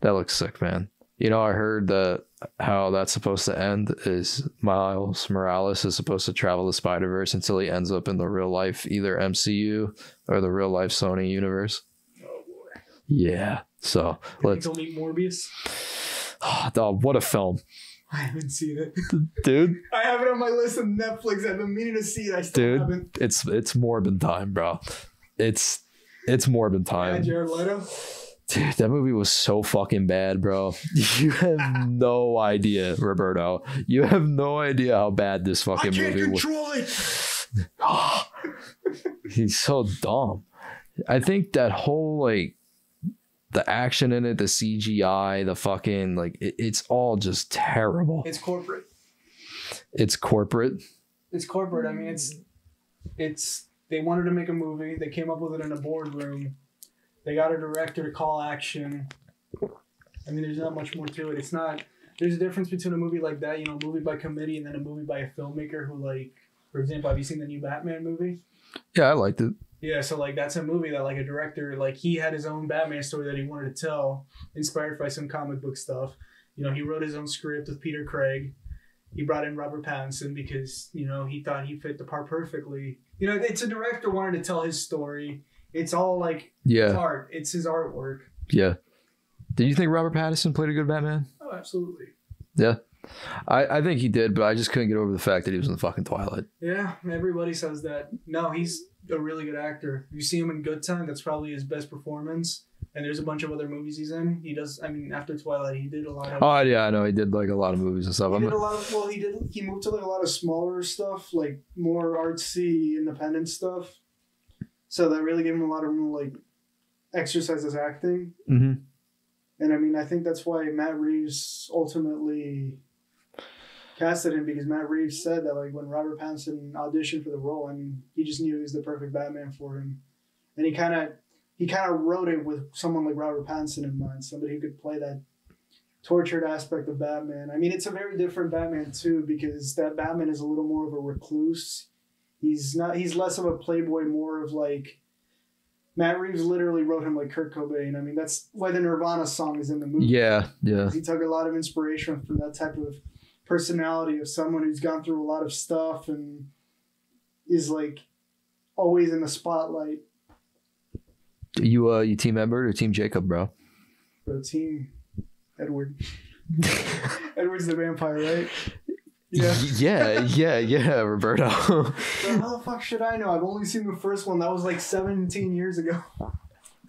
That looks sick, man. You know, I heard that how that's supposed to end is Miles Morales is supposed to travel the Spider Verse until he ends up in the real life, either MCU or the real life Sony universe. Oh boy. Yeah. So let's. Let's meet Morbius. <sighs> Oh, what a film, I haven't seen it. <laughs> dude! I have it on my list of Netflix. I've been meaning to see it. I still Dude. haven't. It's it's Morbin time, bro. It's it's Morbin Yeah, time. Jared Leto. Dude, that movie was so fucking bad, bro. You have no idea, Roberto. You have no idea how bad this I fucking can't movie was. control it. <gasps> He's so dumb. I think that whole like the action in it, the CGI, the fucking like it, it's all just terrible. It's corporate. It's corporate. It's corporate. I mean, it's it's. They wanted to make a movie. They came up with it in a boardroom. They got a director to call action. I mean, there's not much more to it. It's not. There's a difference between a movie like that, you know, a movie by committee, and then a movie by a filmmaker who like For example, have you seen the new Batman movie? Yeah, I liked it. Yeah, so like that's a movie that like a director like he had his own Batman story that he wanted to tell, inspired by some comic book stuff. You know, he wrote his own script with Peter Craig. He brought in Robert Pattinson because you know he thought he fit the part perfectly. You know, it's a director wanted to tell his story. It's all like yeah, it's art. It's his artwork. yeah. Did you think Robert Pattinson played a good Batman? Oh, absolutely. Yeah. I, I think he did, but I just couldn't get over the fact that he was in the fucking Twilight. Yeah, everybody says that. No, he's a really good actor. You see him in Good Time, that's probably his best performance. And there's a bunch of other movies he's in. He does. I mean, after Twilight, he did a lot of. Oh yeah, I know he did like a lot of movies and stuff. He I'm, did a lot of well. He did. He moved to like a lot of smaller stuff, like more artsy, independent stuff. So that really gave him a lot of room, to, like exercise his acting. Mhm. And I mean, I think that's why Matt Reeves ultimately casted him because Matt Reeves said that like when Robert Pattinson auditioned for the role, I mean, he just knew he was the perfect Batman for him, and he kind of he kind of wrote it with someone like Robert Pattinson in mind, somebody who could play that tortured aspect of Batman. I mean, it's a very different Batman too because that Batman is a little more of a recluse. He's not. He's less of a playboy, more of like. Matt Reeves literally wrote him like Kurt Cobain. I mean, that's why the Nirvana song is in the movie. yeah, yeah, He took a lot of inspiration from that type of personality of someone who's gone through a lot of stuff and is like always in the spotlight you uh, you team Edward or team Jacob, bro? the team. Edward. <laughs> Edward's the vampire, right? Yeah. yeah, yeah, yeah, Roberto. So <laughs> how the fuck should I know? I've only seen the first one. That was like 17 years ago.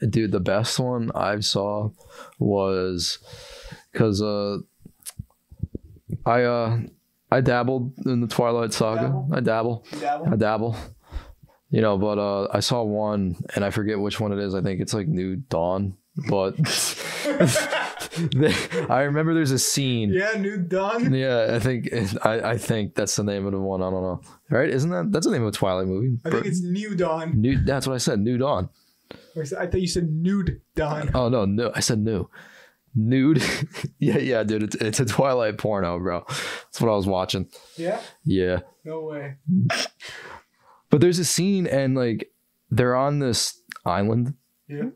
Dude, the best one I saw was because uh, I uh, I dabbled in the Twilight Saga. Dabble? I dabble. Dabble. I dabble. You know, but uh, I saw one, and I forget which one it is. I think it's like New Dawn, but <laughs> <laughs> <laughs> I remember there's a scene. yeah, New Dawn. Yeah, I think I, I think that's the name of the one. I don't know. Right? Isn't that that's the name of a Twilight movie? I think it's New Dawn. New. That's what I said. New Dawn. I thought you said Nude Dawn. Oh no, no. I said new. Nude. <laughs> yeah, yeah, dude. It's it's a Twilight porno, bro. That's what I was watching. Yeah? Yeah. No way. But there's a scene and like they're on this island Yeah.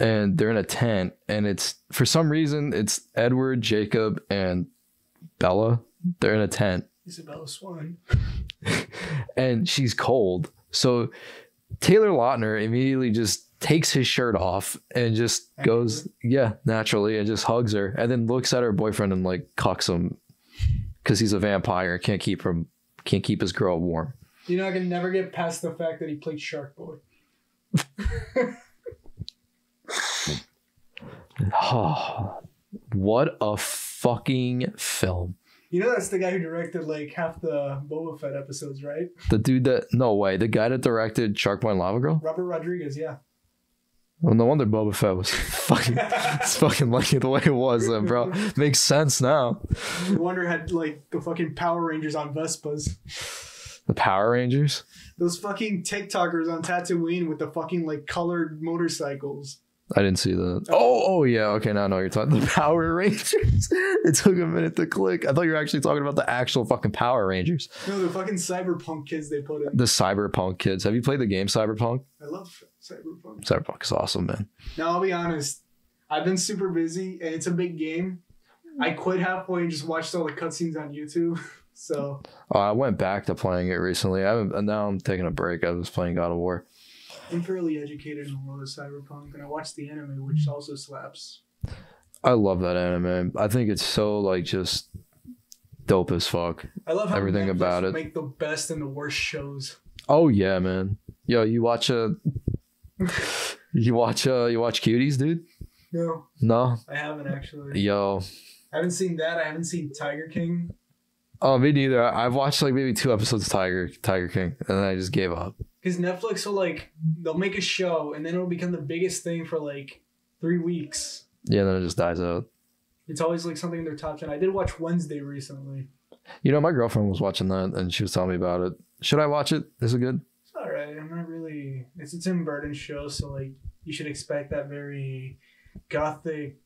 And they're in a tent and it's for some reason it's Edward, Jacob, and Bella. They're in a tent Isabella Swan. <laughs> and she's cold. So Taylor Lautner immediately just takes his shirt off and just goes, yeah, naturally, and just hugs her, and then looks at her boyfriend and like cocks him because he's a vampire and can't keep him can't keep his girl warm. You know, I can never get past the fact that he played Shark Boy. <laughs> Oh, <sighs> what a fucking film! You know, that's the guy who directed like half the Boba Fett episodes, right? The dude that no way, the guy that directed Shark Boy and Lava Girl. Robert Rodriguez, yeah. Well, no wonder Boba Fett was <laughs> fucking, it's <laughs> fucking lucky the way it was, then, bro. Makes sense now. No wonder had like the fucking Power Rangers on Vespas. The Power Rangers. Those fucking TikTokers on Tatooine with the fucking like colored motorcycles. I didn't see that. Oh, oh yeah. Okay, now I know what you're talking. The <laughs> Power Rangers. <laughs> it took a minute to click. I thought you were actually talking about the actual fucking Power Rangers. No, the fucking cyberpunk kids they put in. The Cyberpunk kids. Have you played the game Cyberpunk? I love cyberpunk. Cyberpunk is awesome, man. Now I'll be honest. I've been super busy and it's a big game. I quit halfway and just watched all the cutscenes on YouTube. <laughs> So Uh, I went back to playing it recently. I haven't, and now I'm taking a break. I was playing God of War. I'm fairly educated in the world of cyberpunk, and I watched the anime, which also slaps. I love that anime. I think it's so like just dope as fuck. I love how Everything Netflix about it. make the best and the worst shows. Oh yeah, man. Yo, you watch a <laughs> you watch uh you watch cuties, dude? No, No? I haven't actually. Yo. I haven't seen that. I haven't seen Tiger King. Oh, me neither. I've watched like maybe two episodes of Tiger Tiger King, and then I just gave up. Because Netflix will like they'll make a show and then it'll become the biggest thing for like three weeks. Yeah, then it just dies out. It's always like something in their top ten. I did watch Wednesday recently. You know, my girlfriend was watching that, and she was telling me about it. Should I watch it? Is it good? It's all right. I'm not really. It's a Tim Burton show, so like you should expect that very gothic,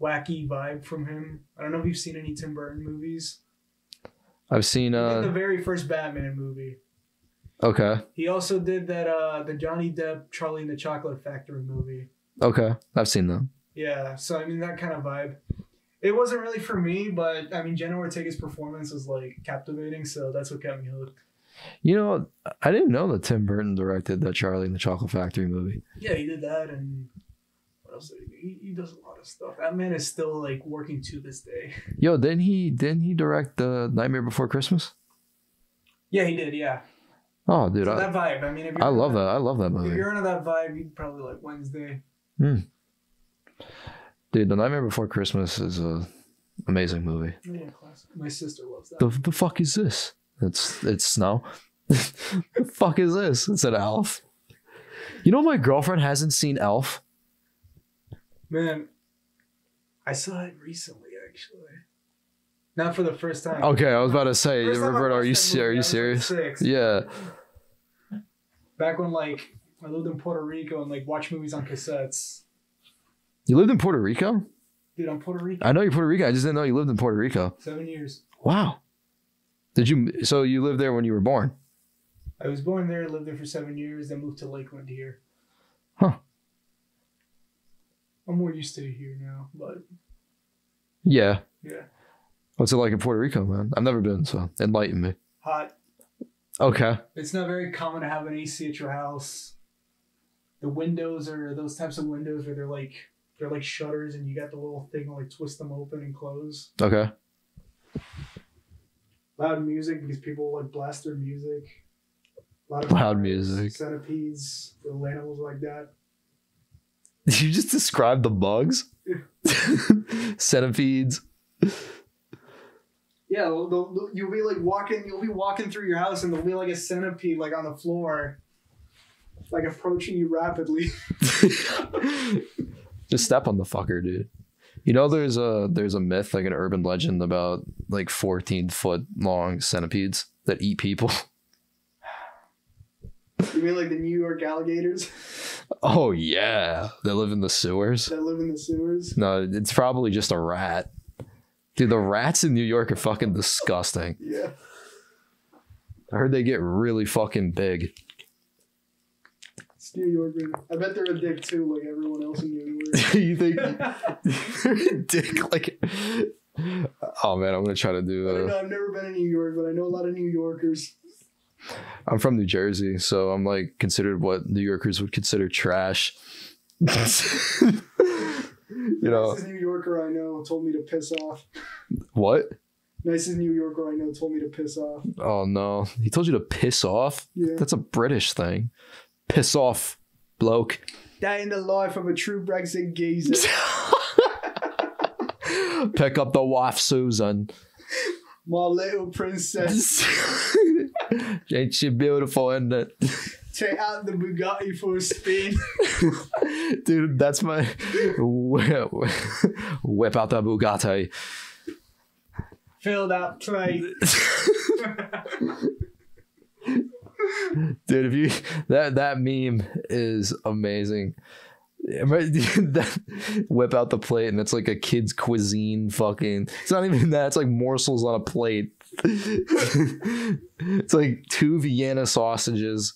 wacky vibe from him. I don't know if you've seen any Tim Burton movies. I've seen did the uh very first Batman movie. Okay. He also did that uh the Johnny Depp Charlie and the Chocolate Factory movie. Okay. I've seen them. Yeah, so I mean that kind of vibe. It wasn't really for me, but I mean Jenna Ortega's performance was like captivating, so that's what kept me hooked. You know, I didn't know that Tim Burton directed that Charlie and the Chocolate Factory movie. Yeah, he did that, and what else? Did he, do? he, he does a lot of stuff. That man is still like working to this day. Yo, didn't he didn't he direct the Nightmare Before Christmas? Yeah, he did. Yeah, Oh, dude, so I, that vibe. I mean, I love into- that. I love that movie. If you're into that vibe, you'd probably like Wednesday. Hmm. Dude, The Nightmare Before Christmas is a amazing movie. Yeah, classic. My sister loves that. The the fuck is this? It's it's snow. <laughs> the fuck is this? It's an elf. You know my girlfriend hasn't seen Elf. Man, I saw it recently, actually. Not for the first time. Okay, I was about to say, Roberto, are you are you serious? Yeah. Back when like I lived in Puerto Rico and like watched movies on cassettes. You lived in Puerto Rico? Dude, I'm Puerto Rico. I know you're Puerto Rico. I just didn't know you lived in Puerto Rico. Seven years. Wow. Did you? So you lived there when you were born? I was born there, lived there for seven years, then moved to Lakeland here. Huh. I'm more used to it here now, but Yeah. yeah. What's it like in Puerto Rico, man? I've never been, so enlighten me. Hot. Okay. It's not very common to have an AC at your house. The windows are those types of windows where they're like they're like shutters and you got the little thing to like twist them open and close. Okay. Loud music because people like blast their music. A lot of Loud music. Centipedes, little animals like that. Did <laughs> you just describe the bugs? <laughs> Centipedes. Yeah, they'll, they'll- you'll be like walking, you'll be walking through your house, and there'll be like a centipede like on the floor, like approaching you rapidly. <laughs> just step on the fucker, dude. You know, there's a there's a myth, like an urban legend about like 14 foot long centipedes that eat people. <laughs> You mean like the New York alligators Oh yeah, they live in the sewers. that live in the sewers? No, it's probably just a rat. Dude, the rats in New York are fucking disgusting. Yeah. I heard they get really fucking big. It's New York. I bet they're a dick too, like everyone else in New York. <laughs> you think <laughs> dick like Oh man, I'm gonna try to do know. uh, I've never been in New York, but I know a lot of New Yorkers. I'm from New Jersey, so I'm like considered what New Yorkers would consider trash. <laughs> you know Nicest New Yorker I know told me to piss off. what? Nicest New Yorker I know told me to piss off. Oh no. He told you to piss off? Yeah. That's a British thing. Piss off, bloke. That in the life of a true Brexit geezer. <laughs> Pick up the wife, Susan. My little princess. <laughs> Ain't she beautiful, isn't it? Take out the Bugatti for a spin. <laughs> Dude, that's my whip, whip out the Bugatti. Fill that plate. <laughs> Dude, if you that that meme is amazing. <laughs> That- whip out the plate and it's like a kid's cuisine fucking it's not even that it's like morsels on a plate it's like two vienna sausages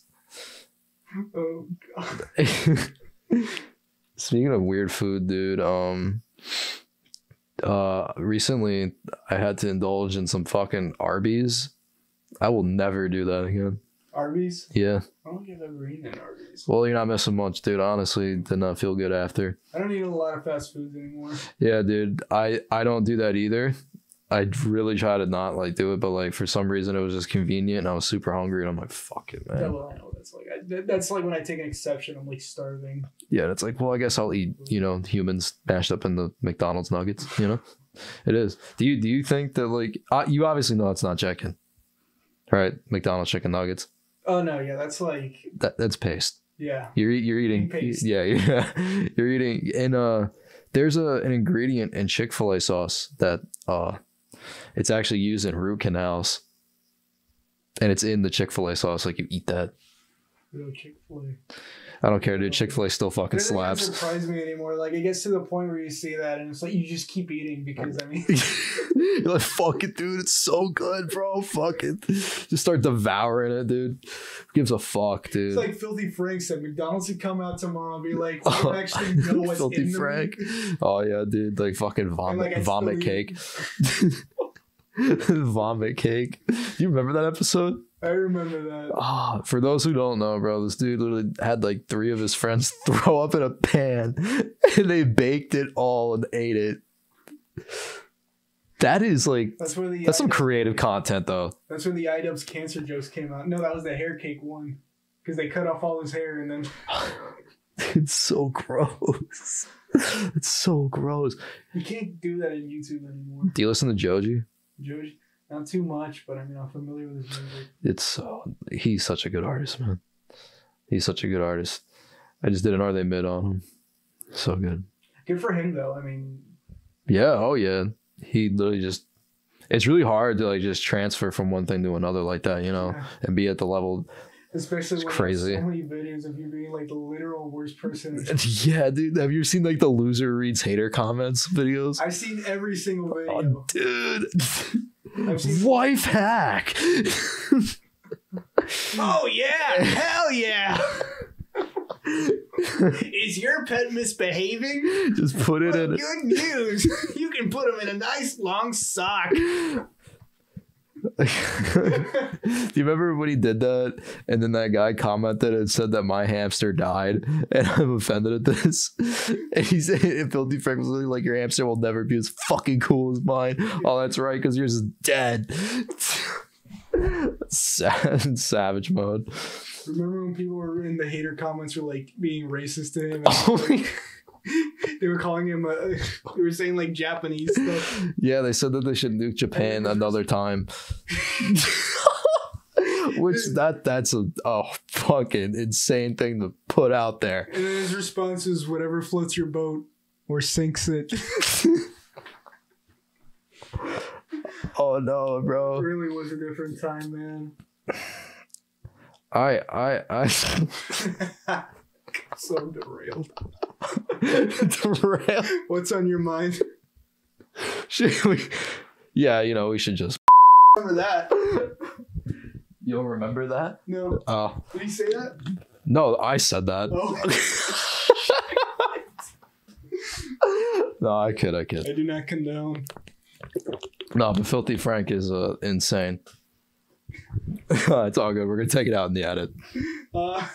Oh god. <laughs> Speaking of weird food, dude, um uh recently I had to indulge in some fucking Arby's. I will never do that again. Arby's? Yeah. I don't think I've ever eaten at Arby's. Well, you're not missing much, dude. Honestly, did not feel good after. I don't eat a lot of fast foods anymore. Yeah, dude. I I don't do that either. I really try to not like do it, but like for some reason it was just convenient and I was super hungry and I'm like, fuck it, Yeah, man. well, I know that's like. I, that's like when I take an exception. I'm like starving. Yeah, and it's like, well, I guess I'll eat, you know, humans mashed up in the McDonald's nuggets, you know? It is. Do you do you think that like uh, you obviously know it's not chicken, right? McDonald's chicken nuggets. Oh no, yeah, that's like That that's paste. yeah. You're you're eating. paste. Yeah, <laughs> yeah. You're eating. And uh, there's a an ingredient in Chick Fil A sauce that uh, it's actually used in root canals, and it's in the Chick Fil A sauce. Like you eat that. Chick Fil A. I don't care, dude. Chick Fil A still fucking It doesn't slaps. surprise me anymore. Like it gets to the point where you see that, and it's like you just keep eating because I mean, <laughs> You're like, fuck it, dude. It's so good, bro. Fuck it. Just start devouring it, dude. Who gives a fuck, dude? it's like Filthy Frank said. McDonald's would come out tomorrow and be like, "We don't <laughs> actually know what's Filthy in Frank. meat." oh yeah, dude. Like fucking vomit, like, vomit cake, <laughs> vomit cake. Do you remember that episode? I remember that. Ah, for those who don't know, bro, this dude literally had like three of his friends <laughs> throw up in a pan, <laughs> and they baked it all and ate it. That is like That's where the that's some creative content, though. That's when the iDubbbz cancer jokes came out. No, that was the hair cake one because they cut off all his hair and then <laughs> It's so gross. It's so gross. you can't do that in YouTube anymore. Do you listen to Joji? George, not too much, but I mean, I'm familiar with his music. It's so he's such a good artist, man. He's such a good artist. I just did an Are They Mid on him. So good. Good for him, though. I mean, Yeah, oh yeah. He literally just it's really hard to like just transfer from one thing to another like that, you know, Yeah. and be at the level especially It's when crazy. so many videos of you being like the literal worst person. <laughs> Yeah, dude. Have you seen like the loser reads hater comments videos? I've seen every single oh, video. Oh, dude. <laughs> Wife hack. <laughs> Oh yeah! Hell yeah! Is your pet misbehaving? just put it Well, in. good news! You can put him in a nice long sock. Do you remember when he did that? And then that guy commented and said that my hamster died, and I'm offended at this. <laughs> And he said, and Filthy Frank was like, "Your hamster will never be as fucking cool as mine." Oh, that's right, because yours is dead. <laughs> Sa- Savage mode. Remember when people were in the hater comments were like being racist to him? <laughs> Oh my- they were calling him. Uh, <laughs> they were saying like Japanese stuff. yeah, they said that they should nuke Japan <laughs> another time. <laughs> Which that that's a oh fucking insane thing to put out there. And then his response is whatever floats your boat or sinks it. Oh no, it bro. really was a different time, man. I I I <laughs> so derailed. <laughs> derail. What's on your mind? Should we? Yeah, you know we should just. Remember that? You don't remember that? No. Oh Did he say that? no, I said that. Oh. <laughs> No, I kid, I kid. I do not condone. No, but Filthy Frank is uh, insane. it's all good. We're gonna take it out in the edit. Uh,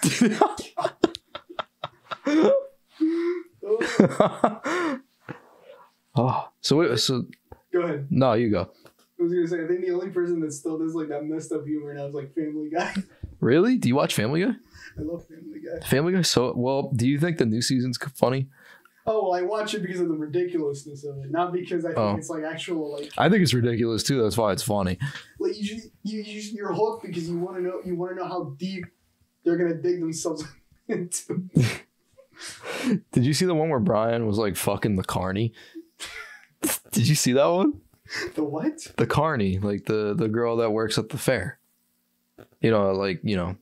oh, <laughs> so wait, so go ahead. no, you go. I was gonna say I think the only person that still does like that messed up humor now is like Family Guy. Really? Do you watch Family Guy? I love Family Guy. Family Guy. So well, do you think the new season's funny? Oh well, I watch it because of the ridiculousness of it, not because I think Oh. it's like actual like I think it's ridiculous too. That's why it's funny. like you you you you're hooked because you want to know you want to know how deep they're gonna dig themselves <laughs> into. <laughs> <laughs> Did you see the one where Brian was like fucking the carny? <laughs> Did you see that one? The what? The carny, like the the girl that works at the fair. You know, like you know,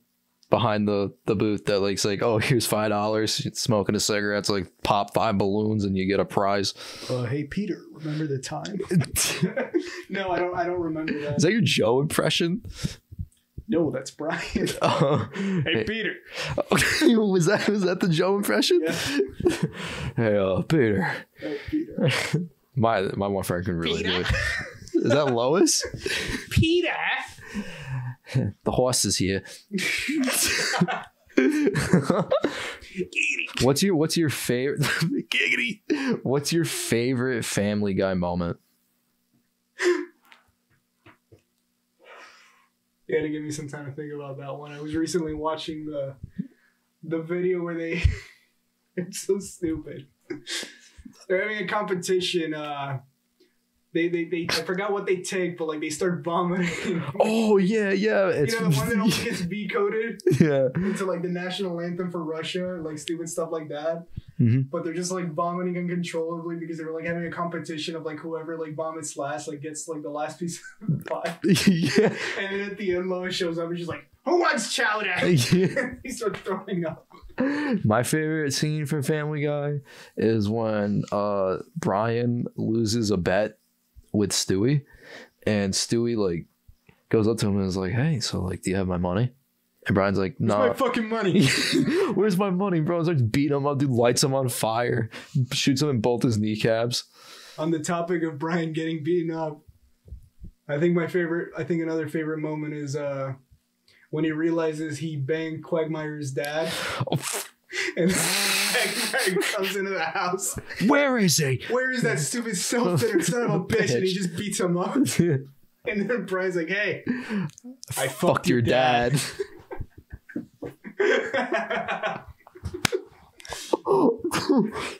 behind the the booth that like's like, oh, here's five dollars, smoking a cigarette. It's like pop five balloons and you get a prize. Uh, hey Peter, remember the time? <laughs> no, I don't. I don't remember that. Is that your Joe impression? No, that's Brian. <laughs> Uh, hey Peter. <laughs> was that was that the Joe impression? Yeah. <laughs> hey, uh, Peter. Hey Peter. My my one friend can really do it. Is that Lois? Peter. The horse is here. what's your what's your favorite giggity? What's your favorite Family Guy moment? You had to give me some time to think about that one. I was recently watching the the video where they <laughs> it's so stupid. They're having a competition. Uh, they, they they I forgot what they take, but like they start vomiting. <laughs> Oh yeah, yeah. It's you know the one that always <laughs> gets V coded yeah. into like the national anthem for Russia, like stupid stuff like that. Mhm. But they're just like vomiting uncontrollably because they were like having a competition of like whoever like vomits last, like gets like the last piece of the <laughs> pie. <laughs> yeah. And then at the end, Lois shows up and she's like, "Who wants chowder?" <laughs> yeah. he starts throwing up. My favorite scene from Family Guy is when uh Brian loses a bet with Stewie, and Stewie like goes up to him and is like, "Hey, so like, do you have my money?" And Brian's like, no. Where's My fucking money. <laughs> Where's my money, bro? Starts beating him up, dude. Lights him on fire, shoots him in both his kneecaps. On the topic of Brian getting beaten up, I think my favorite. I think another favorite moment is uh when he realizes he banged Quagmire's dad, Oh, <laughs> and <laughs> Quagmire comes into the house. where is he? Where is that stupid self-centered son of a bitch? And he just beats him up. And then Brian's like, "Hey, I fucked your dad.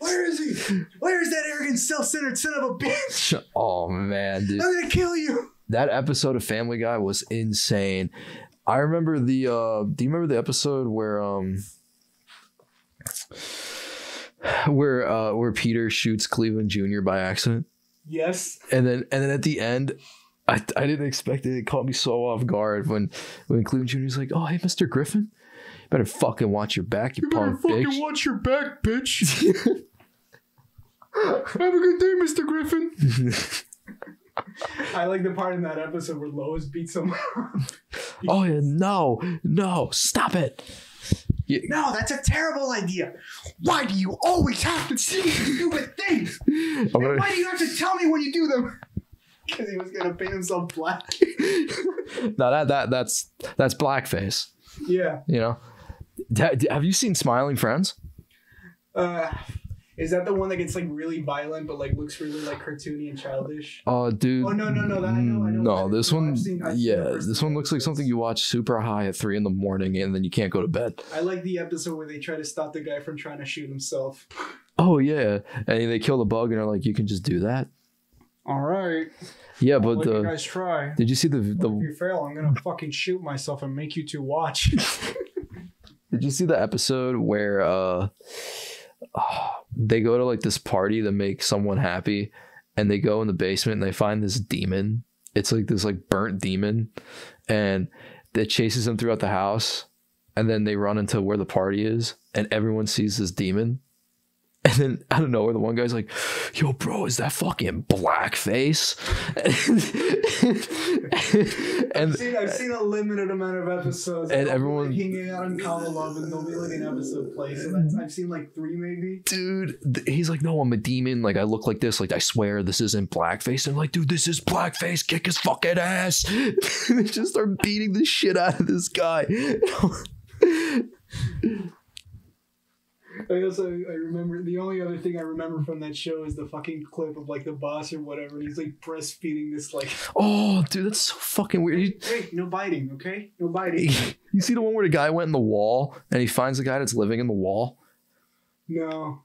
Where is he? Where is that arrogant, self-centered son of a bitch? oh man, dude. I'm gonna kill you." that episode of Family Guy was insane. I remember the uh do you remember the episode where um where uh where Peter shoots Cleveland Jr. by accident? Yes. And then and then at the end I, I didn't expect it. It caught me so off guard when when Cleveland Jr. is like, "Oh, hey, Mr. Griffin, better fucking watch your back, you, punk bitch." watch your back, bitch. <laughs> Have a good day, Mr. Griffin. I like the part in that episode where Lois beats him. Up. <laughs> Oh yeah, no, no, stop it. no, that's a terrible idea. Why do you always have to see do stupid things? I'm <laughs> And gonna- why do you have to tell me when you do them? Because he was gonna paint himself black. no, that that that's that's blackface. Yeah. You know, Have you seen Smiling Friends? Uh, is that the one that gets like really violent but like looks really like cartoony and childish? Oh, dude. Oh, no, no, no, that- I know- I know No, this one, I've seen- I've yeah, this one looks like something you watch super high at three in the morning and then you can't go to bed. I like the episode where they try to stop the guy from trying to shoot himself. Oh yeah, and they kill the bug and are like, you can just do that. All right. Yeah, but Let you the guys try. did you see the If the you fail, I'm gonna fucking shoot myself and make you two watch. <laughs> did you see the episode where uh they go to like this party to make someone happy and they go in the basement and they find this demon. It's like this like burnt demon and it chases them throughout the house and then they run into where the party is and everyone sees this demon. <laughs> And then I don't know where the one guy's like, "Yo, bro, is that fucking blackface?" <laughs> I've and seen, I've seen a limited amount of episodes. And everyone- hanging out in Call of Love, and there'll be like an episode play. So that's, I've seen like three maybe. dude, he's like, "No, I'm a demon. Like I look like this. Like I swear this isn't blackface." And I'm like, "Dude, this is blackface. Kick his fucking ass!" <laughs> they just start beating the shit out of this guy. I also I remember the only other thing I remember from that show is the fucking clip of like the boss or whatever, and he's like breastfeeding this like. oh, dude, that's so fucking weird. You- Hey, no biting, okay? No biting. <laughs> You see the one where the guy went in the wall and he finds the guy that's living in the wall? No.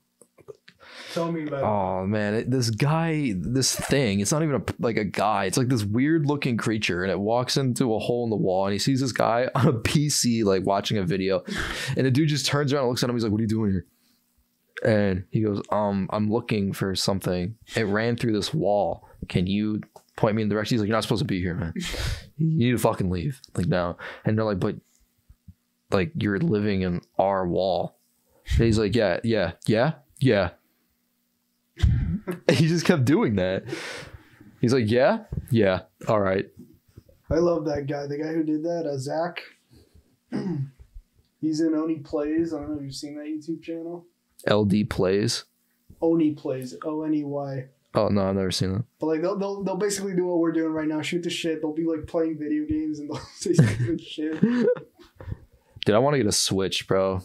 Tell me about it. Oh man, it, this guy, this thing, it's not even a, like a guy. It's like this weird looking creature and it walks into a hole in the wall and he sees this guy <laughs> on a PC like watching a video and the dude just turns around and looks at him. He's like, "What are you doing here?" And he goes, "Um, I'm looking for something. It ran through this wall. Can you point me in the direction?" He's like, "You're not supposed to be here, man. <laughs> You need to fucking leave like now." And they're like, "But like you're living in our wall." And he's like, "Yeah, yeah, yeah, yeah." <laughs> he just kept doing that. He's like, yeah, yeah, all right. I love that guy. The guy who did that, uh, Zach. <clears throat> He's in Oney Plays. I don't know if you've seen that YouTube channel. LD plays. Oney Plays. O N E Y. Oh no, I've never seen that. But like they'll, they'll they'll basically do what we're doing right now. Shoot the shit. They'll be like playing video games and <laughs> they'll say stupid shit. <laughs> Dude, I want to get a Switch, bro.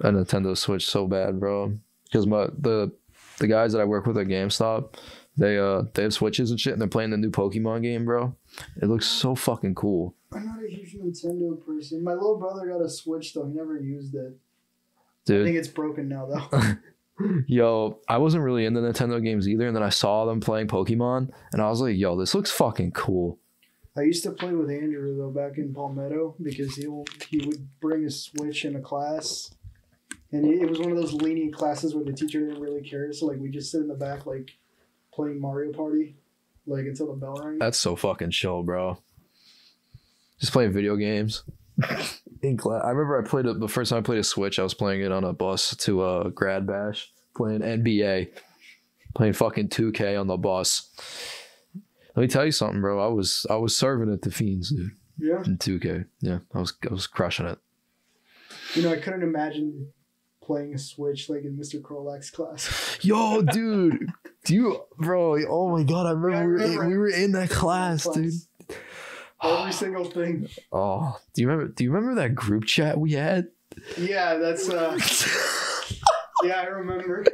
A Nintendo Switch so bad, bro. Because my the the guys that I work with at GameStop, they uh they have Switches and shit, and they're playing the new Pokemon game, bro. It looks so fucking cool. I'm not a huge Nintendo person. My little brother got a Switch though. He never used it. Dude. I think it's broken now though. <laughs> yo, I wasn't really into Nintendo games either, and then I saw them playing Pokemon, and I was like, yo, this looks fucking cool. I used to play with Andrew though back in Palmetto because he he would bring a Switch in a class, and it, it was one of those lenient classes where the teacher didn't really care. So like we just sit in the back like playing Mario Party, like until the bell rang. That's so fucking chill, bro. Just playing video games. in class. I remember I played it the first time I played a Switch. I was playing it on a bus to a grad bash, playing NBA, playing fucking 2K on the bus. Let me tell you something, bro. I was I was serving at the fiends, dude. Yeah. In 2K, yeah, I was I was crushing it. You know, I couldn't imagine playing a Switch like in Mr. Krolak's class. <laughs> Yo, dude, do you, bro? Oh my god, I remember, Yeah, I we, were in, we were in that class, dude. Every single thing. <sighs> Oh, do you remember? Do you remember that group chat we had? Yeah, that's uh <laughs> yeah, I remember.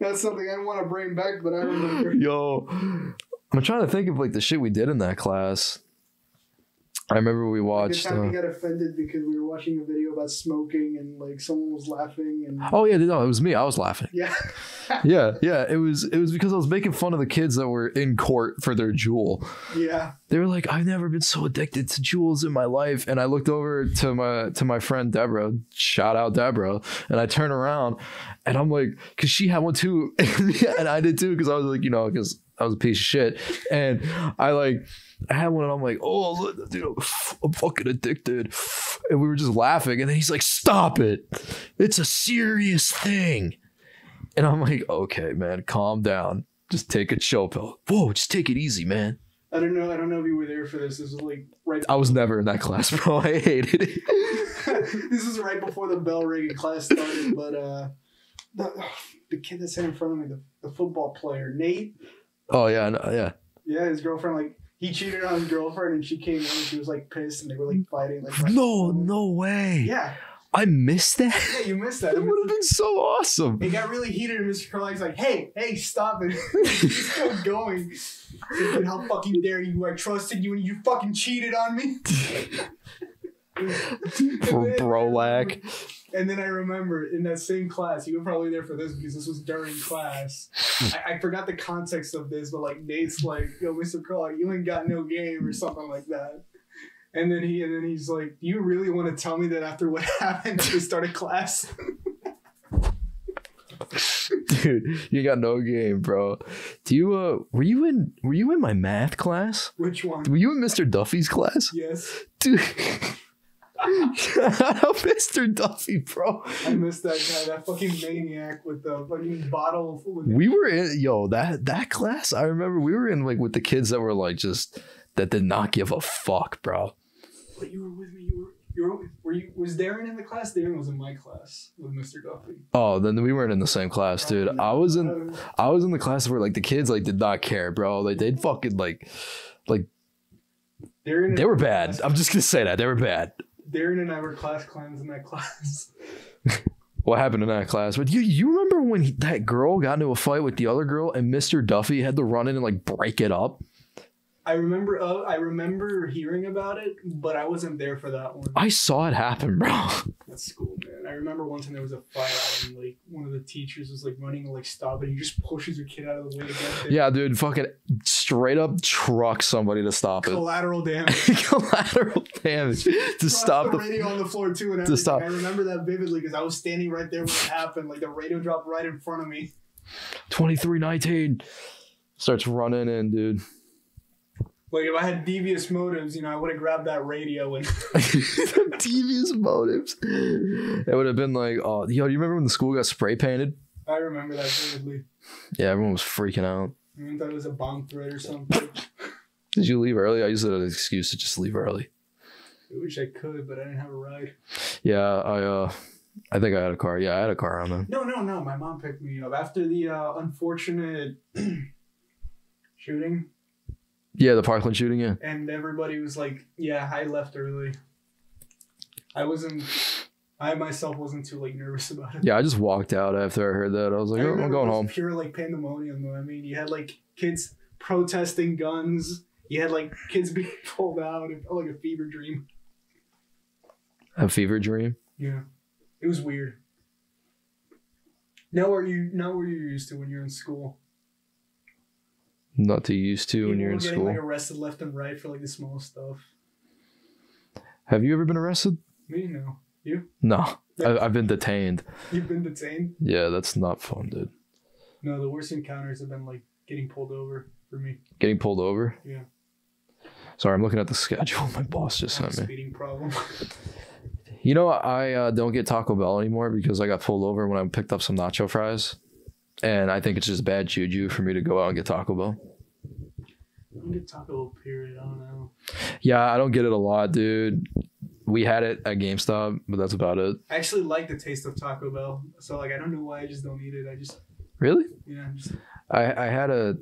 That's something I want to bring back, but I remember. Yo, I'm trying to think of like the shit we did in that class. I remember we watched. time we Uh, got offended because we were watching a video about smoking and like someone was laughing and oh yeah, no, it was me. I was laughing. yeah. <laughs> Yeah, yeah. It was it was because I was making fun of the kids that were in court for their Juul. Yeah. They were like, "I've never been so addicted to Juuls in my life." And I looked over to my to my friend Deborah. Shout out Deborah. And I turn around, and I'm like, because she had one too, <laughs> and I did too, because I was like, you know, because I was a piece of shit, and I like. I had one and I'm like, oh, dude, I'm fucking addicted. And we were just laughing. And then he's like, stop it. It's a serious thing. And I'm like, okay, man, calm down. Just take a chill pill. Whoa, just take it easy, man. I don't know. I don't know if you were there for this. This was like right. I was never in that class, bro. <laughs> I hated it. <laughs> this was right before the bell ringing class started, but uh, the, the kid that sat in front of me, the, the football player, Nate. Oh yeah, no, yeah. Yeah, his girlfriend like he cheated on his girlfriend, and she came in and she was like pissed, and they were like fighting. Like right No, in front of him. no way. Yeah, I missed that. yeah, you missed that. It would have been so awesome. It got really heated, and Mr. Carlisle's like, "Hey, hey, stop it!" <laughs> He's still going. Like, How fucking dare you? I trusted you, and you fucking cheated on me. <laughs> Bro- Brolac. And then I remember in that same class, you were probably there for this because this was during class. <laughs> I, I forgot the context of this, but like Nate's like, "Yo, Mr. Carlisle, you ain't got no game" or something like that. And then he and then he's like, "Do you really want to tell me that after what <laughs> happened at the start of class?" <laughs> Dude, you got no game, bro. Do you uh were you in were you in my math class? Which one? Were you in Mr. Duffy's class? Yes, Dude. Mr. Duffy, bro. I missed that guy, that fucking maniac with the fucking bottle. We were in yo, that that class, I remember we were in like with the kids that were like just that did not give a fuck, bro. But you were with me. You were. You were, were you? Was Darren in the class? Darren was in my class with Mr. Duffy. Oh, then we weren't in the same class, oh, dude. I was in I was in the class where like the kids like did not care, bro. Like they'd fucking like like they were bad. I'm just gonna say that. They were bad. Darren and I were class clowns in that <laughs> class. What happened in that class? But you you remember when he, that girl got into a fight with the other girl and Mr. Duffy had to run in and like break it up? I remember. Uh, I remember hearing about it, but I wasn't there for that one. I saw it happen, bro. <laughs> That's cool, man. I remember one time there was a fire and like one of the teachers was like running to like stop it. He just pushes your kid out of the way to get there. Yeah, dude, fucking straight up truck somebody to stop it. Collateral <laughs> damage. Collateral damage to stop the radio on the floor too, and to stop- I remember that vividly because I was standing right there when it happened. Like the radio dropped right in front of me. 2319 starts running in, dude. Like if I had devious motives, you know, I would have grabbed that radio and <laughs> Devious motives. It would have been like, oh, yo, do you remember when the school got spray painted? I remember that vividly. Yeah, everyone was freaking out. I thought it was a bomb threat or something. <laughs> Did you leave early? I used it as an excuse to just leave early. I wish I could, but I didn't have a ride. Yeah, I uh I think I had a car. Yeah, I had a car on then. No, no, no. My mom picked me up after the uh, unfortunate <clears throat> shooting, Yeah, the Parkland shooting, yeah. and everybody was like, "Yeah, I left early." I wasn't. I myself wasn't too like nervous about it. Yeah, I just walked out after I heard that. I was like, I oh, I'm going it was home. Pure like pandemonium. Though. I mean, you had like kids protesting guns. You had like kids <laughs> being pulled out. It felt like a fever dream. A fever dream. Yeah, it was weird. Now are you now what you're used to when you're in school? Not too used to when you're in getting school. like arrested left and right for like the small stuff. Have you ever been arrested? Me no. You No. I, I've been detained. you've been detained? Yeah, that's not fun, dude. No, the worst encounters have been like getting pulled over for me. Getting pulled over. Yeah. Sorry, I'm looking at the schedule. <laughs> My boss just I have a sent me. speeding problem. You know, I uh, don't get Taco Bell anymore because I got pulled over when I picked up some nacho fries, and I think it's just bad juju for me to go out and get Taco Bell. I don't get Taco Bell. Period. I don't know. Yeah, I don't get it a lot, dude. We had it at GameStop, but that's about it. I actually like the taste of Taco Bell, so like I don't know why I just don't eat it. I just Really? yeah. Just, I I had a.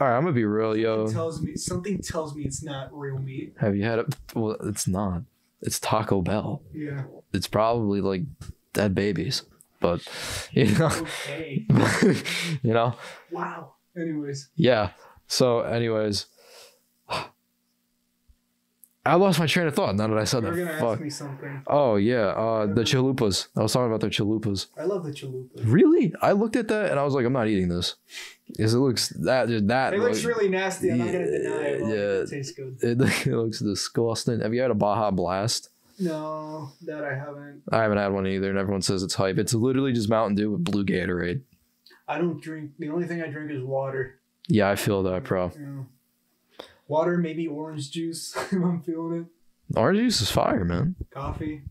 All right, I'm gonna be real, yo. tells me something tells me it's not real meat. Have you had it? Well, it's not. It's Taco Bell. Yeah. It's probably like dead babies, but <laughs> you know, Okay. <laughs> you know, Wow. Anyways, yeah. So, anyways, I lost my train of thought now that I said you're that. gonna Fuck. ask me something. Oh yeah, uh, the chalupas. I was talking about the chalupas. I love the chalupas. Really? I looked at that and I was like, I'm not eating this because it looks that that It looks look- really nasty. I'm not gonna deny it. Yeah. It tastes good. it, it looks disgusting. Have you had a Baja Blast? No, that I haven't. I haven't had one either, and everyone says it's hype. It's literally just Mountain Dew with blue Gatorade. I don't drink. The only thing I drink is water. Yeah, I feel that, bro. Yeah. Water, maybe orange juice <laughs> if I'm feeling it. Orange juice is fire, man. Coffee.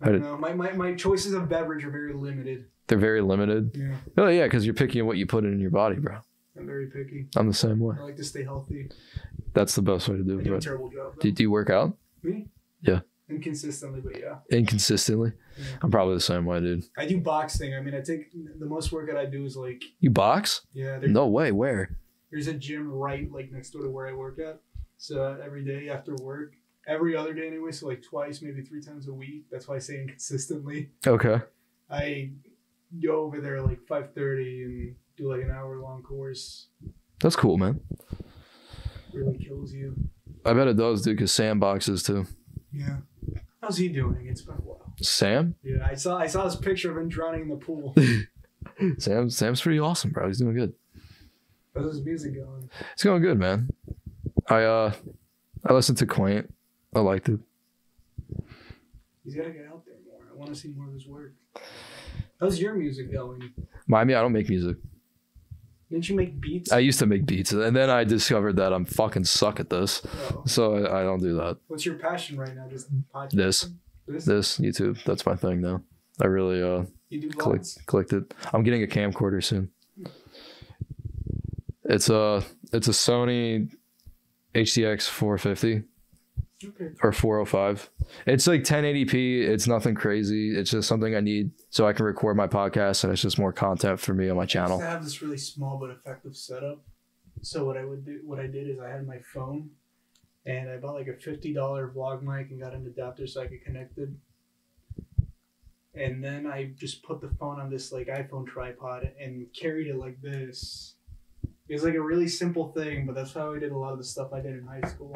I I don't know. My, my, my choices of beverage are very limited. They're very limited. Yeah. Oh yeah, because you're picking what you put in your body, bro. I'm very picky. I'm the same way. I like to stay healthy. That's the best way to do I it. do a terrible job. Do, do you work out Me? Yeah. Inconsistently, but yeah. inconsistently? Yeah. I'm probably the same way, dude. I do boxing. I mean, I take the most workout I do is like, You box? yeah, there, No way. Where? there's a gym right like next door to where I work at. So uh, every day after work, every other day anyway, so like twice, maybe three times a week. That's why I say inconsistently. Okay. I go over there like 5:30 and do like an hour long course. That's cool, man. Really kills you. I bet it does, dude. Because Sam boxes too. Yeah. How's he doing? It's been a while. Sam? Yeah, I saw I saw this picture of him drowning in the pool. <laughs> Sam. Sam's pretty awesome, bro. He's doing good. How's his music going? It's going good, man. I uh, I listened to Quaint. I liked it. He's got to get out there more. I want to see more of his work. How's your music going? Mind me, I don't make music. Didn't you make beats? I used to make beats, and then I discovered that I'm fucking suck at this, Oh. so I, I don't do that. What's your passion right now? Just? This. This? This YouTube, that's my thing now. I really uh You do clicked clicked it. I'm getting a camcorder soon. It's a it's a Sony HDX 450 Okay. or 405. It's like 1080p. It's nothing crazy. It's just something I need so I can record my podcast, and it's just more content for me on my channel. I have this really small but effective setup. So what I would do, what I did is I had my phone, and I bought like a fifty dollar vlog mic and got an adapter so I could connect it. And then I just put the phone on this like iPhone tripod and carried it like this. It was like a really simple thing, but that's how I did a lot of the stuff I did in high school.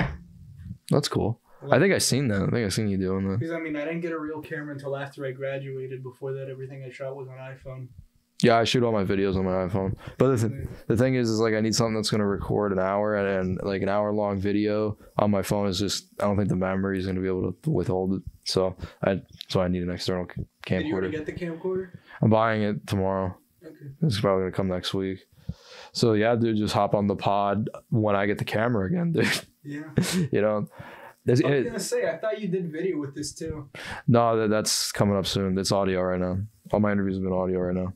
That's cool. I think I seen that. I think I seen you doing that. Because I mean, I didn't get a real camera until after I graduated. Before that, everything I shot was on iPhone. Yeah, I shoot all my videos on my iPhone. But the, th- the thing is, is like I need something that's gonna record an hour and, and like an hour long video on my phone is just I don't think the memory is gonna be able to withhold it. So I so I need an external c- Did you already camcorder. get the camcorder? I'm buying it tomorrow. Okay. It's probably gonna come next week. So yeah, dude, just hop on the pod when I get the camera again, dude. <laughs> Yeah. <laughs> you know, I was gonna say, I thought you did video with this too. no, that, that's coming up soon. It's audio right now. All my interviews have been audio right now.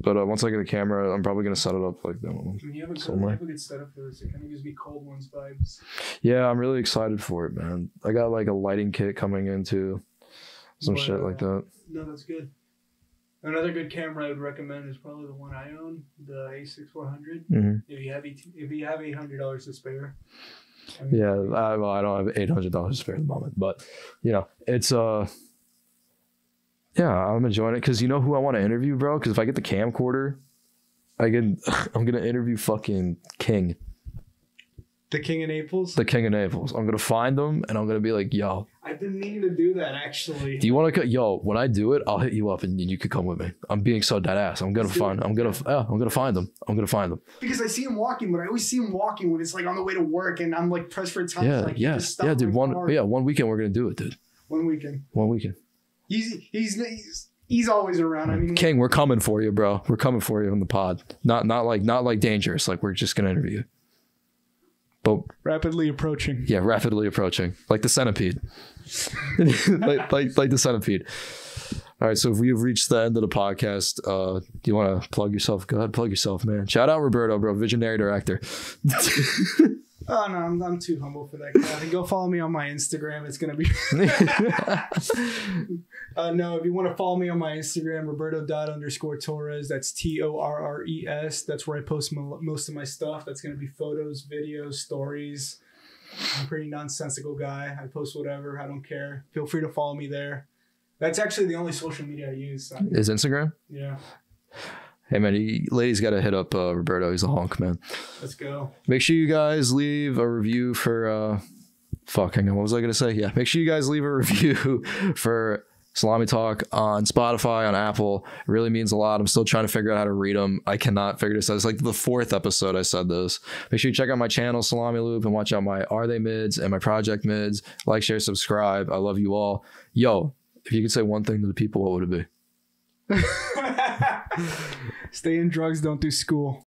But uh, once I get the camera, I'm probably gonna set it up like that. When you have a good, Somewhere. you have a good setup for this, it kind of gives me cold ones vibes. Yeah, I'm really excited for it, man. I got like a lighting kit coming into some But, shit like uh, that. No, that's good. Another good camera I would recommend is probably the one I own, the A6400. hmm If you have if you have eight hundred dollars to spare. Yeah, I, well, I don't have eight hundred dollars spare at the moment, but you know, it's uh, yeah, I'm enjoying it because you know who I want to interview, bro. Because if I get the camcorder, I can <laughs> I'm gonna interview fucking King, The King of Naples. the King of Naples. I'm gonna find them and I'm gonna be like, yo, I've been meaning to do that actually. do you want to? Cut yo, when I do it, I'll hit you up and you could come with me. I'm being so dead ass. I'm gonna Let's find. I'm gonna. Yeah, I'm gonna find them. I'm gonna find them. Because I see him walking, but I always see him walking when it's like on the way to work, and I'm like pressed for time. Yeah, like, yeah, yeah, dude. One, yeah, one weekend we're gonna do it, dude. one weekend. One weekend. He's he's he's, he's always around. I mean, King, we're coming for you, bro. We're coming for you on the pod. Not not like not like dangerous. Like we're just gonna interview you. But Rapidly approaching. yeah, rapidly approaching, like the centipede, <laughs> like, like like the centipede. All right, so if we've reached the end of the podcast, uh, do you want to plug yourself? Go ahead, plug yourself, man. Shout out Roberto, bro, visionary director. <laughs> Oh no, I'm, I'm too humble for that. Guy. Go follow me on my Instagram. It's gonna be. <laughs> uh, no, if you want to follow me on my Instagram, Roberto dot underscore Torres. That's T O R R E S. That's where I post mo- most of my stuff. That's gonna be photos, videos, stories. I'm a pretty nonsensical guy. I post whatever. I don't care. Feel free to follow me there. That's actually the only social media I use. so, Is Instagram? yeah, Hey man, you ladies got to hit up uh, Roberto. He's a honk, man. let's go. Make sure you guys leave a review for. uh Fuck, hang on. What was I gonna say? Yeah, make sure you guys leave a <laughs> review for Salami Talk on Spotify, on Apple. It really means a lot. I'm still trying to figure out how to read them. I cannot figure this out. It's like the fourth episode I said this. Make sure you check out my channel, Salami Loop, and watch out my Are They Mids and my Project Mids. Like, share, subscribe. I love you all. Yo, if you could say one thing to the people, what would it be? <laughs> Stay in drugs. Don't do school.